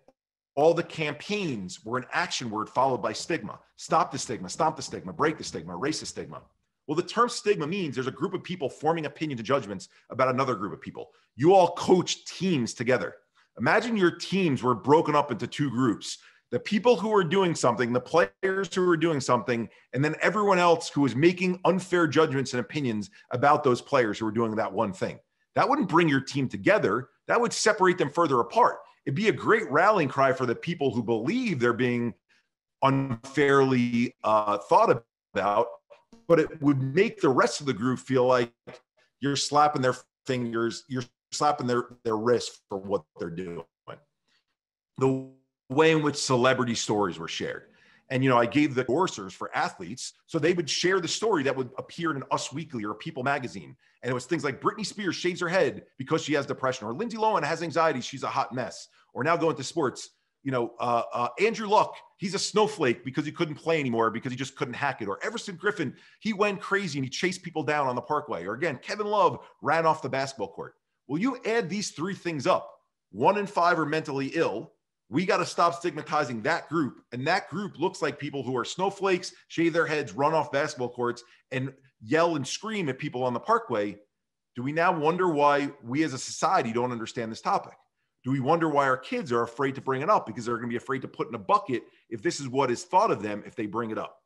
all the campaigns were an action word followed by stigma. Stop the stigma, stop the stigma, break the stigma, erase the stigma. Well, the term stigma means there's a group of people forming opinions and judgments about another group of people. You all coach teams together. Imagine your teams were broken up into two groups the people who are doing something, the players who are doing something, and then everyone else who is making unfair judgments and opinions about those players who are doing that one thing. That wouldn't bring your team together. That would separate them further apart. It'd be a great rallying cry for the people who believe they're being unfairly uh, thought about, but it would make the rest of the group feel like you're slapping their fingers, you're slapping their, their wrist for what they're doing. The way in which celebrity stories were shared. And you know, I gave the endorsers for athletes, so they would share the story that would appear in an Us Weekly or People Magazine. And it was things like Britney Spears shaves her head because she has depression, or Lindsay Lohan has anxiety, she's a hot mess. Or now going to sports, you know, uh, uh, Andrew Luck, he's a snowflake because he couldn't play anymore because he just couldn't hack it. Or Everson Griffen, he went crazy and he chased people down on the parkway. Or again, Kevin Love ran off the basketball court. Well, you add these three things up. One in five are mentally ill we got to stop stigmatizing that group. And that group looks like people who are snowflakes, shave their heads, run off basketball courts, and yell and scream at people on the parkway. Do we now wonder why we as a society don't understand this topic? Do we wonder why our kids are afraid to bring it up because they're going to be afraid to put in a bucket if this is what is thought of them if they bring it up?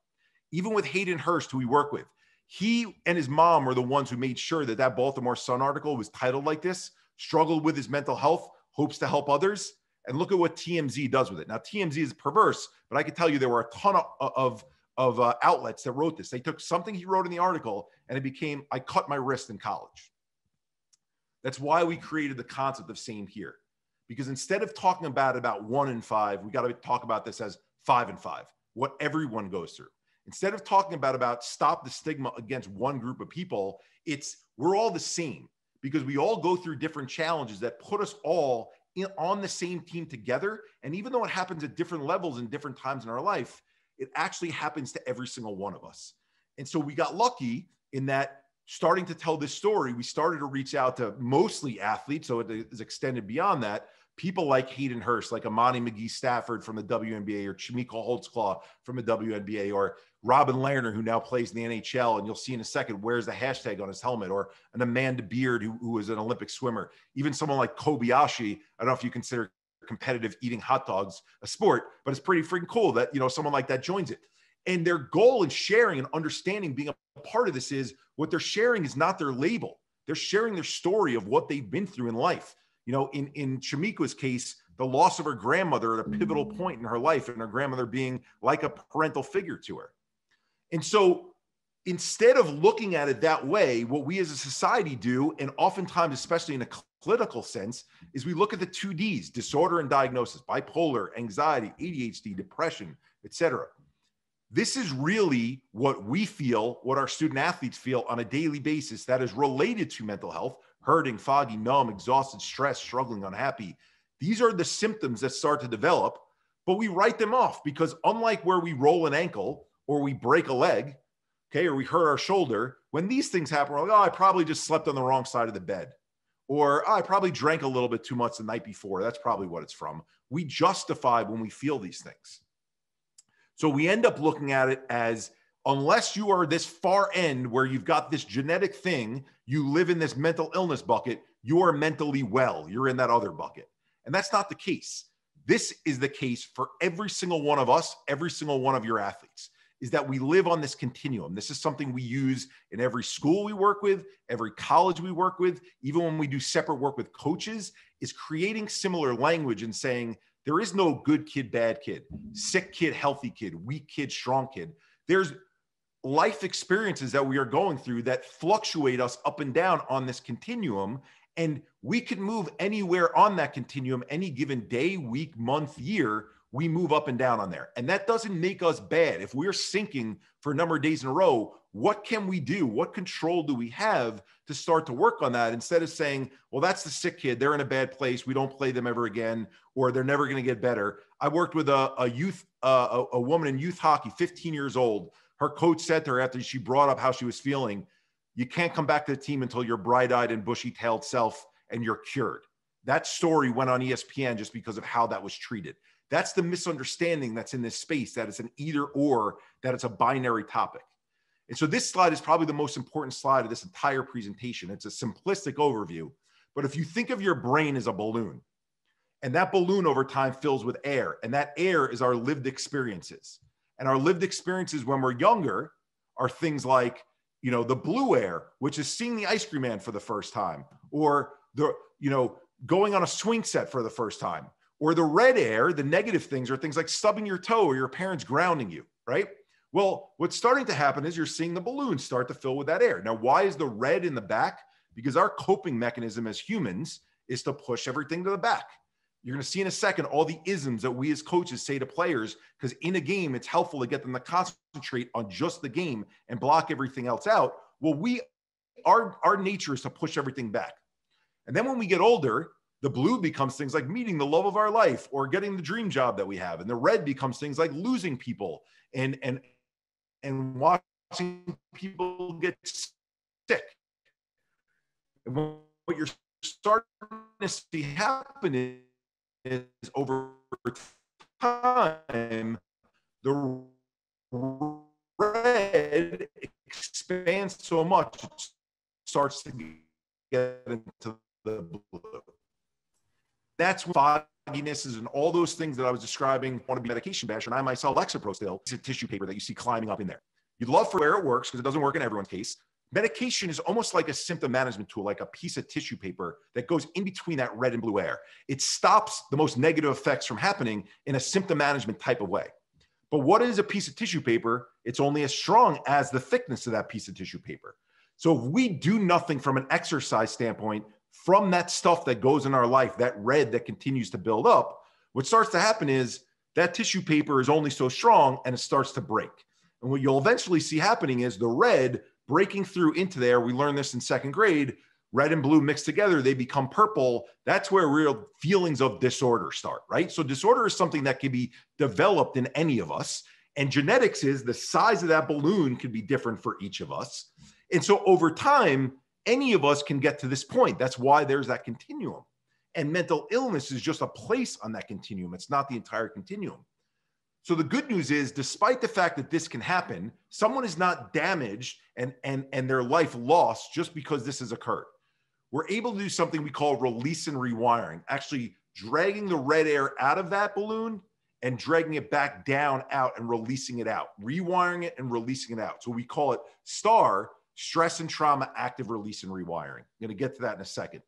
Even with Hayden Hurst, who we work with, he and his mom were the ones who made sure that that Baltimore Sun article was titled like this struggled with his mental health, hopes to help others and look at what TMZ does with it. Now, TMZ is perverse, but I can tell you there were a ton of, of, of uh, outlets that wrote this. They took something he wrote in the article and it became, I cut my wrist in college. That's why we created the concept of same here. Because instead of talking about about one in five, we got to talk about this as five and five, what everyone goes through. Instead of talking about about stop the stigma against one group of people, it's we're all the same because we all go through different challenges that put us all in, on the same team together. And even though it happens at different levels and different times in our life, it actually happens to every single one of us. And so we got lucky in that starting to tell this story, we started to reach out to mostly athletes. So it is extended beyond that. People like Hayden Hurst, like Imani McGee-Stafford from the WNBA, or Chamique Holdsclaw from the WNBA, or Robin Lehner, who now plays in the NHL, and you'll see in a second wears the hashtag on his helmet, or an Amanda Beard, who, who is an Olympic swimmer. Even someone like Kobayashi, I don't know if you consider competitive eating hot dogs a sport, but it's pretty freaking cool that you know someone like that joins it. And their goal in sharing and understanding being a part of this is what they're sharing is not their label. They're sharing their story of what they've been through in life. You know, in in Chamique's case, the loss of her grandmother at a pivotal mm. point in her life, and her grandmother being like a parental figure to her. And so instead of looking at it that way, what we as a society do, and oftentimes, especially in a clinical sense, is we look at the two D's disorder and diagnosis, bipolar, anxiety, ADHD, depression, etc. This is really what we feel, what our student athletes feel on a daily basis that is related to mental health hurting, foggy, numb, exhausted, stressed, struggling, unhappy. These are the symptoms that start to develop, but we write them off because, unlike where we roll an ankle or we break a leg, okay, or we hurt our shoulder, when these things happen, we're like, oh, I probably just slept on the wrong side of the bed. Or oh, I probably drank a little bit too much the night before. That's probably what it's from. We justify when we feel these things. So we end up looking at it as unless you are this far end where you've got this genetic thing, you live in this mental illness bucket, you are mentally well. You're in that other bucket. And that's not the case. This is the case for every single one of us, every single one of your athletes is that we live on this continuum. This is something we use in every school we work with, every college we work with, even when we do separate work with coaches, is creating similar language and saying there is no good kid, bad kid, sick kid, healthy kid, weak kid, strong kid. There's life experiences that we are going through that fluctuate us up and down on this continuum. And we can move anywhere on that continuum any given day, week, month, year we move up and down on there. And that doesn't make us bad. If we're sinking for a number of days in a row, what can we do? What control do we have to start to work on that instead of saying, well, that's the sick kid. They're in a bad place. We don't play them ever again, or they're never going to get better. I worked with a, a youth, uh, a, a woman in youth hockey, 15 years old. Her coach said to her after she brought up how she was feeling, you can't come back to the team until you're bright eyed and bushy tailed self and you're cured that story went on ESPN just because of how that was treated. That's the misunderstanding that's in this space that it's an either or, that it's a binary topic. And so this slide is probably the most important slide of this entire presentation. It's a simplistic overview. But if you think of your brain as a balloon, and that balloon over time fills with air, and that air is our lived experiences. And our lived experiences when we're younger are things like, you know, the blue air, which is seeing the ice cream man for the first time, or the, you know, going on a swing set for the first time, or the red air, the negative things are things like stubbing your toe or your parents grounding you, right? Well, what's starting to happen is you're seeing the balloon start to fill with that air. Now, why is the red in the back? Because our coping mechanism as humans is to push everything to the back. You're going to see in a second all the isms that we as coaches say to players because in a game, it's helpful to get them to concentrate on just the game and block everything else out. Well, we, our, our nature is to push everything back. And then when we get older, the blue becomes things like meeting the love of our life or getting the dream job that we have. And the red becomes things like losing people and, and, and watching people get sick. And what you're starting to see happen is over time, the red expands so much, it starts to get into the blue. That's fogginess and all those things that I was describing. want to be medication basher, and I myself, Lexapro still, is a tissue paper that you see climbing up in there. You'd love for where it works because it doesn't work in everyone's case. Medication is almost like a symptom management tool, like a piece of tissue paper that goes in between that red and blue air. It stops the most negative effects from happening in a symptom management type of way. But what is a piece of tissue paper? It's only as strong as the thickness of that piece of tissue paper. So if we do nothing from an exercise standpoint, from that stuff that goes in our life, that red that continues to build up, what starts to happen is that tissue paper is only so strong and it starts to break. And what you'll eventually see happening is the red breaking through into there. We learned this in second grade. Red and blue mixed together, they become purple. That's where real feelings of disorder start, right? So, disorder is something that can be developed in any of us. And genetics is the size of that balloon can be different for each of us. And so, over time, any of us can get to this point. That's why there's that continuum. And mental illness is just a place on that continuum, it's not the entire continuum. So the good news is, despite the fact that this can happen, someone is not damaged and and and their life lost just because this has occurred. We're able to do something we call release and rewiring, actually dragging the red air out of that balloon and dragging it back down out and releasing it out, rewiring it and releasing it out. So we call it STAR, stress and trauma active release and rewiring. I'm going to get to that in a second.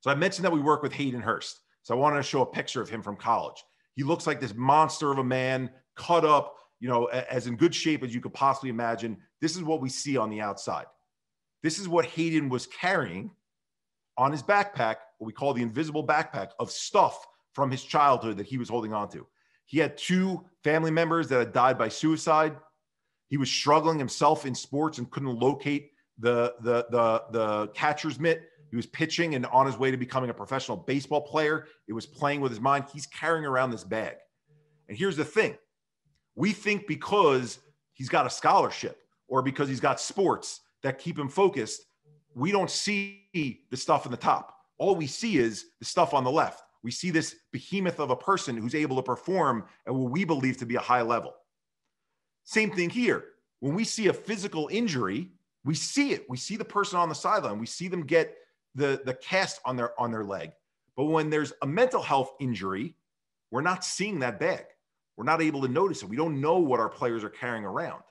So I mentioned that we work with Hayden Hurst. So I wanted to show a picture of him from college. He looks like this monster of a man, cut up, you know, as in good shape as you could possibly imagine. This is what we see on the outside. This is what Hayden was carrying on his backpack, what we call the invisible backpack of stuff from his childhood that he was holding on to. He had two family members that had died by suicide. He was struggling himself in sports and couldn't locate the the the the catcher's mitt. He was pitching and on his way to becoming a professional baseball player. It was playing with his mind. He's carrying around this bag. And here's the thing we think because he's got a scholarship or because he's got sports that keep him focused, we don't see the stuff in the top. All we see is the stuff on the left. We see this behemoth of a person who's able to perform at what we believe to be a high level. Same thing here. When we see a physical injury, we see it. We see the person on the sideline. We see them get the, the cast on their on their leg. But when there's a mental health injury, we're not seeing that bag. We're not able to notice it. We don't know what our players are carrying around.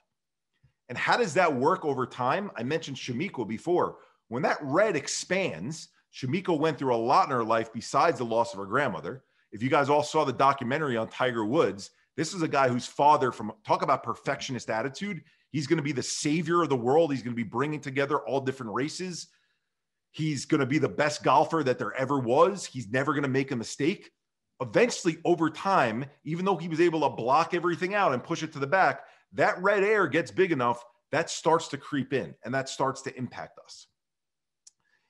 And how does that work over time? I mentioned Shamiko before. When that red expands, Shamiko went through a lot in her life besides the loss of her grandmother. If you guys all saw the documentary on Tiger Woods, this is a guy whose father, from talk about perfectionist attitude, he's going to be the savior of the world. He's going to be bringing together all different races. He's going to be the best golfer that there ever was. He's never going to make a mistake. Eventually, over time, even though he was able to block everything out and push it to the back, that red air gets big enough that starts to creep in and that starts to impact us.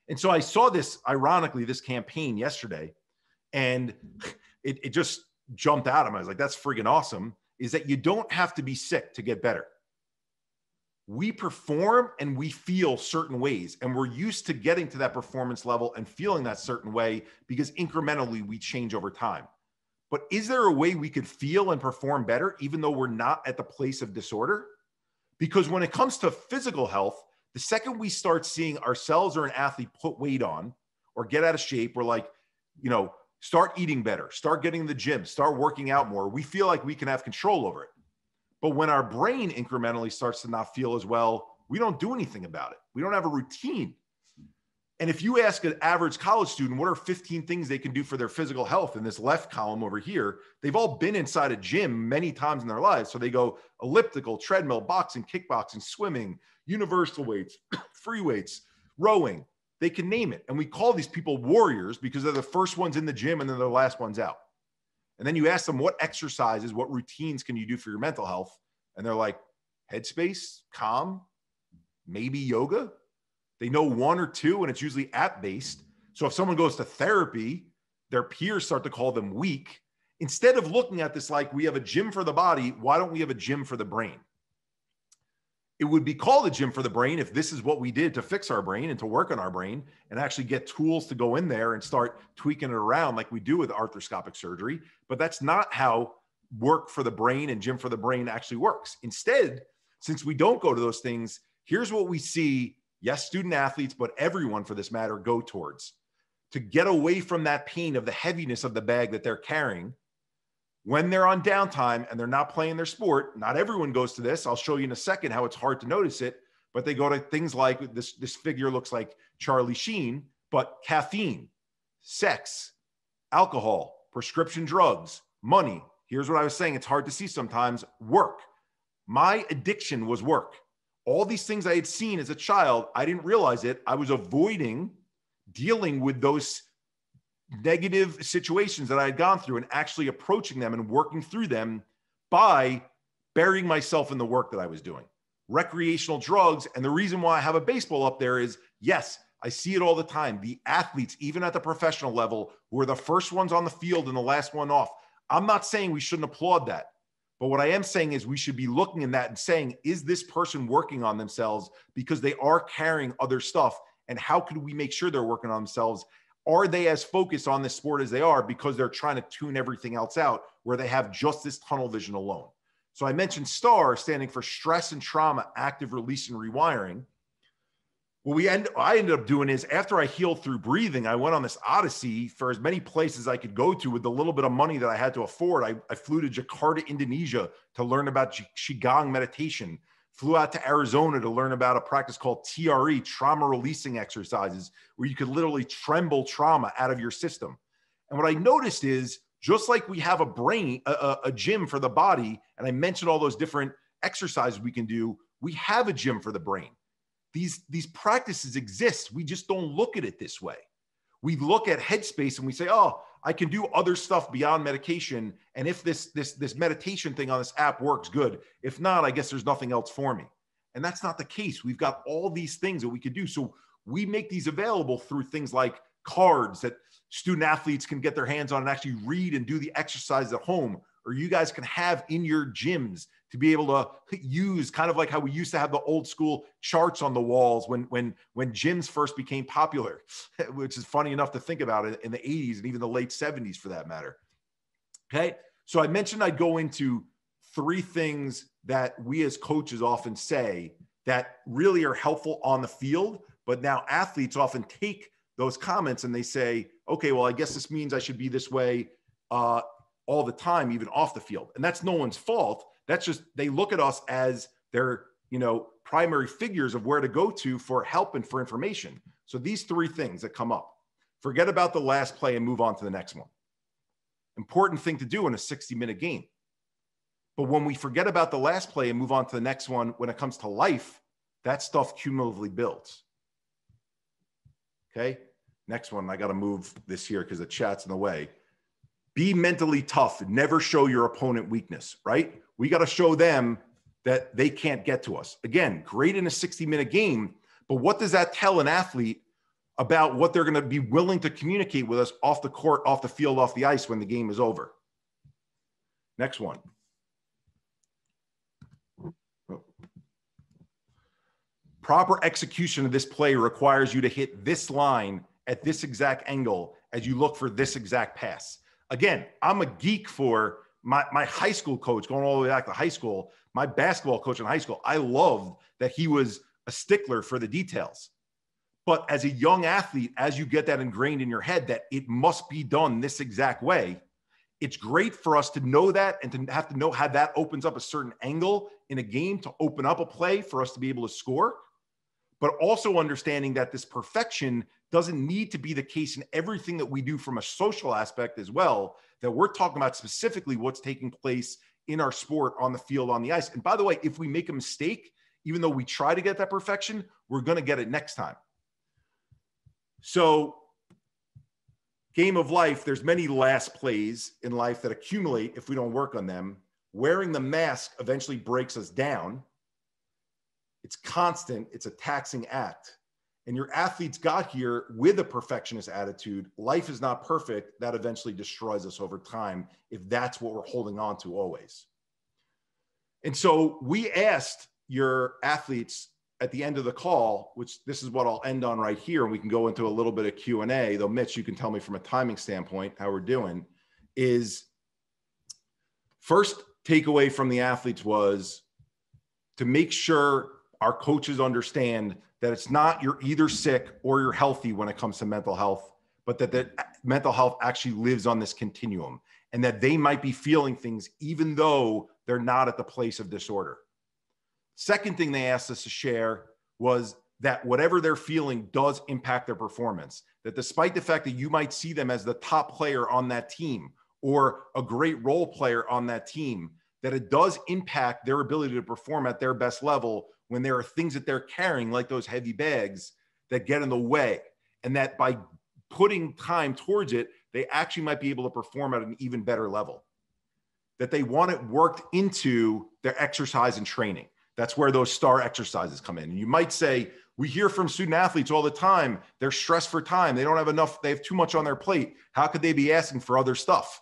And so I saw this, ironically, this campaign yesterday, and it, it just jumped out at me. I was like, that's friggin' awesome. Is that you don't have to be sick to get better. We perform and we feel certain ways. And we're used to getting to that performance level and feeling that certain way because incrementally we change over time. But is there a way we could feel and perform better, even though we're not at the place of disorder? Because when it comes to physical health, the second we start seeing ourselves or an athlete put weight on or get out of shape, we're like, you know, start eating better, start getting in the gym, start working out more. We feel like we can have control over it. But when our brain incrementally starts to not feel as well, we don't do anything about it. We don't have a routine. And if you ask an average college student, what are 15 things they can do for their physical health in this left column over here? They've all been inside a gym many times in their lives. So they go elliptical, treadmill, boxing, kickboxing, swimming, universal weights, free weights, rowing. They can name it. And we call these people warriors because they're the first ones in the gym and then they're the last ones out. And then you ask them what exercises, what routines can you do for your mental health? And they're like, headspace, calm, maybe yoga. They know one or two, and it's usually app based. So if someone goes to therapy, their peers start to call them weak. Instead of looking at this like we have a gym for the body, why don't we have a gym for the brain? It would be called a gym for the brain if this is what we did to fix our brain and to work on our brain and actually get tools to go in there and start tweaking it around like we do with arthroscopic surgery. But that's not how work for the brain and gym for the brain actually works. Instead, since we don't go to those things, here's what we see yes, student athletes, but everyone for this matter go towards to get away from that pain of the heaviness of the bag that they're carrying when they're on downtime and they're not playing their sport, not everyone goes to this. I'll show you in a second how it's hard to notice it, but they go to things like this this figure looks like Charlie Sheen, but caffeine, sex, alcohol, prescription drugs, money. Here's what I was saying, it's hard to see sometimes, work. My addiction was work. All these things I had seen as a child, I didn't realize it. I was avoiding dealing with those negative situations that I had gone through and actually approaching them and working through them by burying myself in the work that I was doing. Recreational drugs. And the reason why I have a baseball up there is yes, I see it all the time. The athletes, even at the professional level, who are the first ones on the field and the last one off. I'm not saying we shouldn't applaud that. But what I am saying is we should be looking in that and saying, is this person working on themselves because they are carrying other stuff? And how could we make sure they're working on themselves? Are they as focused on this sport as they are because they're trying to tune everything else out where they have just this tunnel vision alone? So I mentioned STAR standing for stress and trauma, active release and rewiring. What we end, I ended up doing is after I healed through breathing, I went on this odyssey for as many places I could go to with the little bit of money that I had to afford. I, I flew to Jakarta, Indonesia to learn about Qigong meditation flew out to Arizona to learn about a practice called TRE, trauma releasing exercises, where you could literally tremble trauma out of your system. And what I noticed is just like we have a brain, a, a, gym for the body, and I mentioned all those different exercises we can do, we have a gym for the brain. These, these practices exist. We just don't look at it this way. We look at headspace and we say, oh, I can do other stuff beyond medication. And if this this this meditation thing on this app works, good. If not, I guess there's nothing else for me. And that's not the case. We've got all these things that we could do. So we make these available through things like cards that student athletes can get their hands on and actually read and do the exercise at home or you guys can have in your gyms to be able to use kind of like how we used to have the old school charts on the walls when when when gyms first became popular which is funny enough to think about it in the 80s and even the late 70s for that matter okay so i mentioned i'd go into three things that we as coaches often say that really are helpful on the field but now athletes often take those comments and they say okay well i guess this means i should be this way uh, all the time, even off the field. And that's no one's fault. That's just they look at us as their, you know, primary figures of where to go to for help and for information. So these three things that come up. Forget about the last play and move on to the next one. Important thing to do in a 60 minute game. But when we forget about the last play and move on to the next one, when it comes to life, that stuff cumulatively builds. Okay. Next one. I got to move this here because the chat's in the way be mentally tough. Never show your opponent weakness, right? We got to show them that they can't get to us. Again, great in a 60 minute game, but what does that tell an athlete about what they're going to be willing to communicate with us off the court, off the field, off the ice when the game is over? Next one. proper execution of this play requires you to hit this line at this exact angle as you look for this exact pass. Again, I'm a geek for my, my high school coach going all the way back to high school, my basketball coach in high school. I loved that he was a stickler for the details. But as a young athlete, as you get that ingrained in your head that it must be done this exact way, it's great for us to know that and to have to know how that opens up a certain angle in a game to open up a play for us to be able to score. But also understanding that this perfection doesn't need to be the case in everything that we do from a social aspect as well, that we're talking about specifically what's taking place in our sport on the field, on the ice. And by the way, if we make a mistake, even though we try to get that perfection, we're going to get it next time. So, game of life, there's many last plays in life that accumulate if we don't work on them. Wearing the mask eventually breaks us down. It's constant, it's a taxing act. And your athletes got here with a perfectionist attitude. Life is not perfect. That eventually destroys us over time if that's what we're holding on to always. And so we asked your athletes at the end of the call, which this is what I'll end on right here, and we can go into a little bit of Q and A. Though Mitch, you can tell me from a timing standpoint how we're doing. Is first takeaway from the athletes was to make sure our coaches understand that it's not you're either sick or you're healthy when it comes to mental health, but that that mental health actually lives on this continuum, and that they might be feeling things even though they're not at the place of disorder. Second thing they asked us to share was that whatever they're feeling does impact their performance. That despite the fact that you might see them as the top player on that team or a great role player on that team, that it does impact their ability to perform at their best level when there are things that they're carrying, like those heavy bags, that get in the way. And that by putting time towards it, they actually might be able to perform at an even better level. That they want it worked into their exercise and training that's where those star exercises come in. And you might say, we hear from student athletes all the time, they're stressed for time. They don't have enough, they have too much on their plate. How could they be asking for other stuff?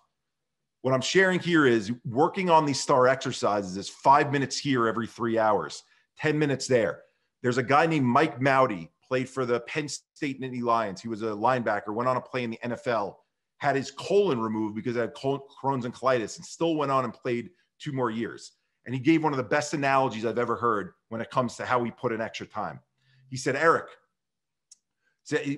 What I'm sharing here is working on these star exercises is five minutes here every three hours, 10 minutes there. There's a guy named Mike Mauti, played for the Penn State Nittany Lions. He was a linebacker, went on to play in the NFL, had his colon removed because he had Crohn's and colitis, and still went on and played two more years. And he gave one of the best analogies I've ever heard when it comes to how we put in extra time. He said, Eric,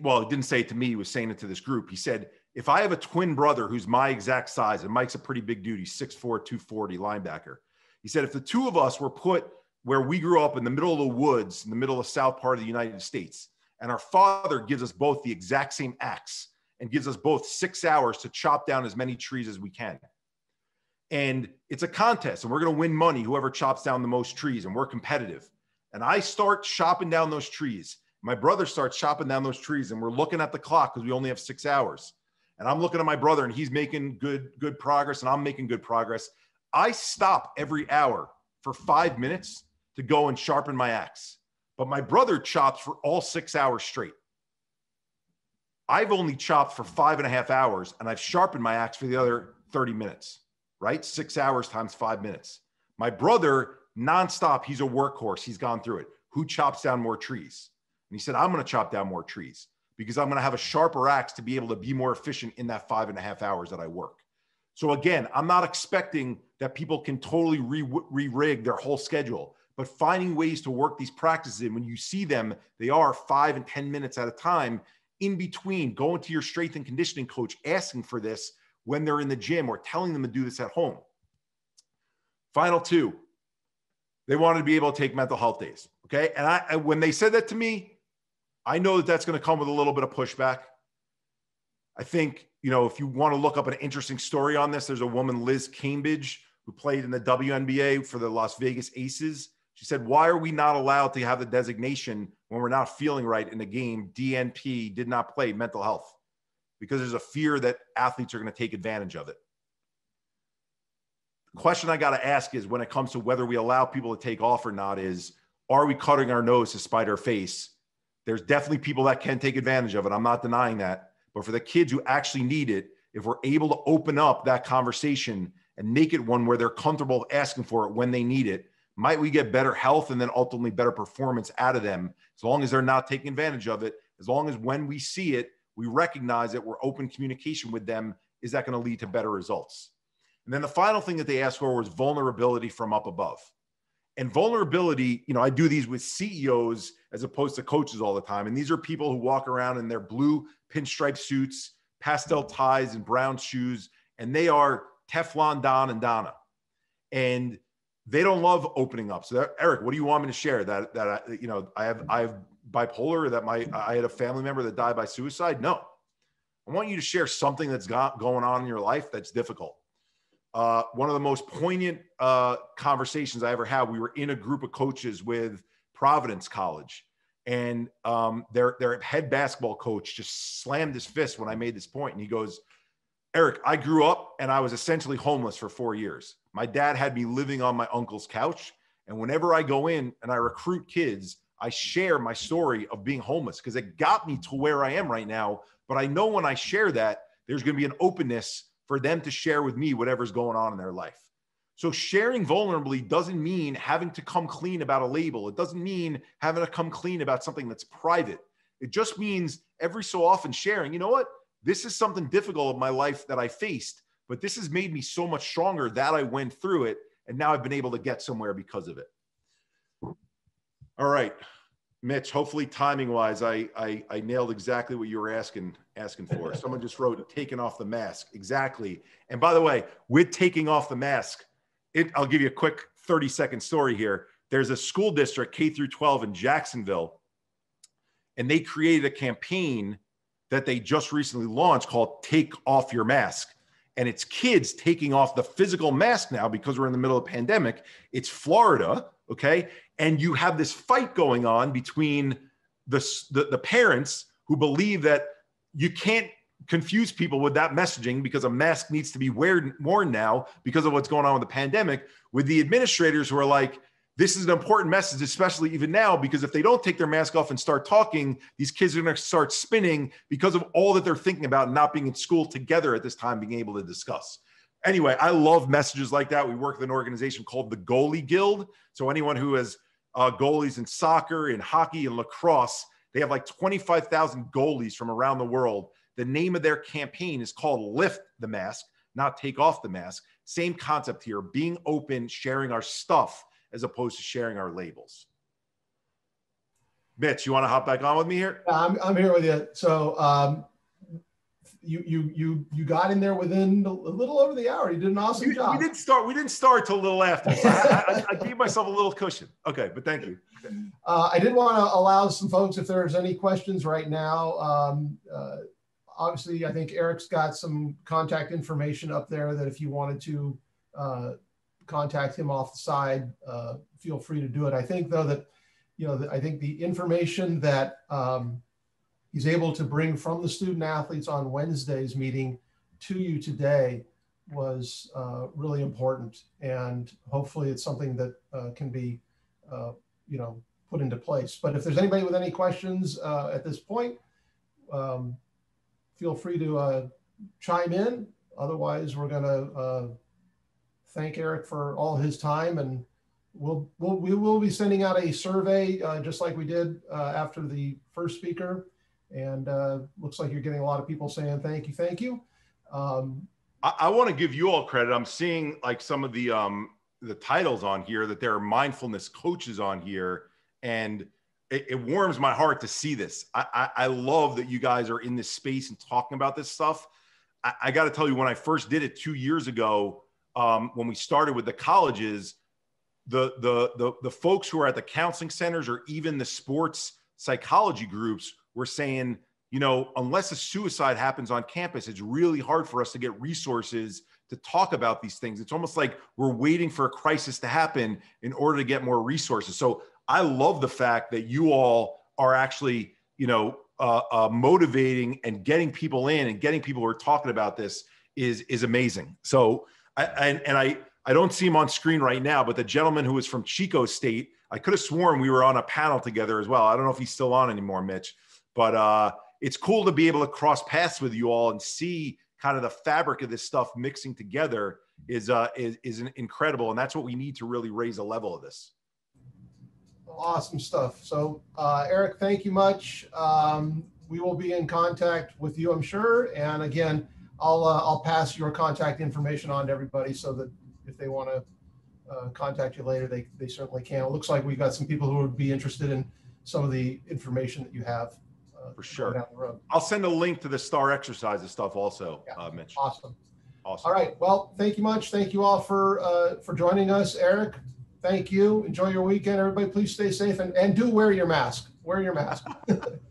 well, he didn't say it to me, he was saying it to this group. He said, if I have a twin brother who's my exact size, and Mike's a pretty big dude, he's 6'4, 240 linebacker. He said, if the two of us were put where we grew up in the middle of the woods, in the middle of the south part of the United States, and our father gives us both the exact same axe and gives us both six hours to chop down as many trees as we can. And it's a contest and we're going to win money whoever chops down the most trees and we're competitive. And i start chopping down those trees. My brother starts chopping down those trees and we're looking at the clock because we only have six hours. And i'm looking at my brother and he's making good good progress and i'm making good progress. I stop every hour for five minutes to go and sharpen my axe but my brother chops for all six hours straight i've only chopped for five and a half hours and i've sharpened my axe for the other 30 minutes right? Six hours times five minutes. My brother, nonstop, he's a workhorse. He's gone through it. Who chops down more trees? And he said, I'm going to chop down more trees because I'm going to have a sharper axe to be able to be more efficient in that five and a half hours that I work. So again, I'm not expecting that people can totally re rig their whole schedule, but finding ways to work these practices in when you see them, they are five and 10 minutes at a time in between going to your strength and conditioning coach, asking for this when they're in the gym or telling them to do this at home. Final two, they wanted to be able to take mental health days. Okay. And I, when they said that to me, I know that that's going to come with a little bit of pushback. I think, you know, if you want to look up an interesting story on this, there's a woman, Liz Cambage, who played in the WNBA for the Las Vegas Aces. She said, Why are we not allowed to have the designation when we're not feeling right in a game? DNP did not play mental health because there's a fear that athletes are going to take advantage of it. The question I got to ask is when it comes to whether we allow people to take off or not is are we cutting our nose to spite our face? There's definitely people that can take advantage of it. I'm not denying that. But for the kids who actually need it, if we're able to open up that conversation and make it one where they're comfortable asking for it when they need it, might we get better health and then ultimately better performance out of them? As long as they're not taking advantage of it as long as when we see it we recognize it we're open communication with them is that going to lead to better results? And then the final thing that they asked for was vulnerability from up above. And vulnerability you know i do these with ceos as opposed to coaches all the time and these are people who walk around in their blue pinstripe suits pastel ties and brown shoes and they are teflon don and donna. And they don't love opening up. So, that, Eric, what do you want me to share? That that I, you know, I have I have bipolar. That my I had a family member that died by suicide. No, I want you to share something that's got going on in your life that's difficult. Uh, one of the most poignant uh, conversations I ever had. We were in a group of coaches with Providence College, and um, their their head basketball coach just slammed his fist when I made this point, and he goes, "Eric, I grew up and I was essentially homeless for four years." My dad had me living on my uncle's couch. And whenever I go in and I recruit kids, I share my story of being homeless because it got me to where I am right now. But I know when I share that, there's going to be an openness for them to share with me whatever's going on in their life. So sharing vulnerably doesn't mean having to come clean about a label. It doesn't mean having to come clean about something that's private. It just means every so often sharing, you know what? This is something difficult in my life that I faced but this has made me so much stronger that I went through it. And now I've been able to get somewhere because of it. All right, Mitch, hopefully timing wise, I, I, I nailed exactly what you were asking, asking for. Someone just wrote taking off the mask. Exactly. And by the way, with taking off the mask, it, I'll give you a quick 30 second story here. There's a school district K through 12 in Jacksonville, and they created a campaign that they just recently launched called Take Off Your Mask and it's kids taking off the physical mask now because we're in the middle of a pandemic. It's Florida, okay? And you have this fight going on between the, the, the parents who believe that you can't confuse people with that messaging because a mask needs to be weared, worn now because of what's going on with the pandemic, with the administrators who are like, this is an important message, especially even now, because if they don't take their mask off and start talking, these kids are going to start spinning because of all that they're thinking about not being in school together at this time, being able to discuss. Anyway, I love messages like that. We work with an organization called the Goalie Guild. So anyone who has uh, goalies in soccer, in hockey, and lacrosse, they have like 25,000 goalies from around the world. The name of their campaign is called Lift the Mask, not Take Off the Mask. Same concept here being open, sharing our stuff as opposed to sharing our labels. Mitch, you want to hop back on with me here? I'm, I'm here with you. So um, you you you you got in there within a little over the hour. You did an awesome we, job. We didn't start. We didn't start till a little after. So I, I, I, gave myself a little cushion. Okay, but thank you. Uh, I did want to allow some folks if there's any questions right now. Um, uh, obviously, I think Eric's got some contact information up there that if you wanted to uh, contact him off the side, uh, feel free to do it. I think though that, you know, I think the information that um, he's able to bring from the student athletes on Wednesday's meeting to you today was uh, really important. And hopefully it's something that uh, can be, uh, you know, put into place. But if there's anybody with any questions uh, at this point, um, feel free to uh, chime in. Otherwise, we're going to thank Eric for all his time and we'll, we'll we will be sending out a survey uh, just like we did uh, after the first speaker. And uh, looks like you're getting a lot of people saying thank you thank you. Um, I, I want to give you all credit. I'm seeing like some of the um the titles on here that there are mindfulness coaches on here and it, it warms my heart to see this. I, I, I love that you guys are in this space and talking about this stuff. I, I got to tell you when i first did it two years ago um, when we started with the colleges, the, the, the, the folks who are at the counseling centers or even the sports psychology groups were saying, you know, unless a suicide happens on campus, it's really hard for us to get resources to talk about these things. It's almost like we're waiting for a crisis to happen in order to get more resources. So I love the fact that you all are actually, you know, uh, uh, motivating and getting people in and getting people who are talking about this is is amazing. So I, and, and I, I don't see him on screen right now, but the gentleman who was from Chico State, I could have sworn we were on a panel together as well. I don't know if he's still on anymore, Mitch, but uh, it's cool to be able to cross paths with you all and see kind of the fabric of this stuff mixing together is uh is, is incredible and that's what we need to really raise a level of this Awesome stuff. So, uh, Eric, thank you much. Um, we will be in contact with you, I'm sure. And again, I'll uh, I'll pass your contact information on to everybody so that if they want to uh, contact you later, they they certainly can. It looks like we've got some people who would be interested in some of the information that you have. Uh, For sure. Down the road. i'll send a link to the star exercises stuff also Yeah. uh mitch Awesome. awesome All right. Well, thank you much. Thank you all for uh, for joining us, Eric. Thank you. Enjoy your weekend, everybody. Please stay safe and, and do wear your mask. Wear your mask.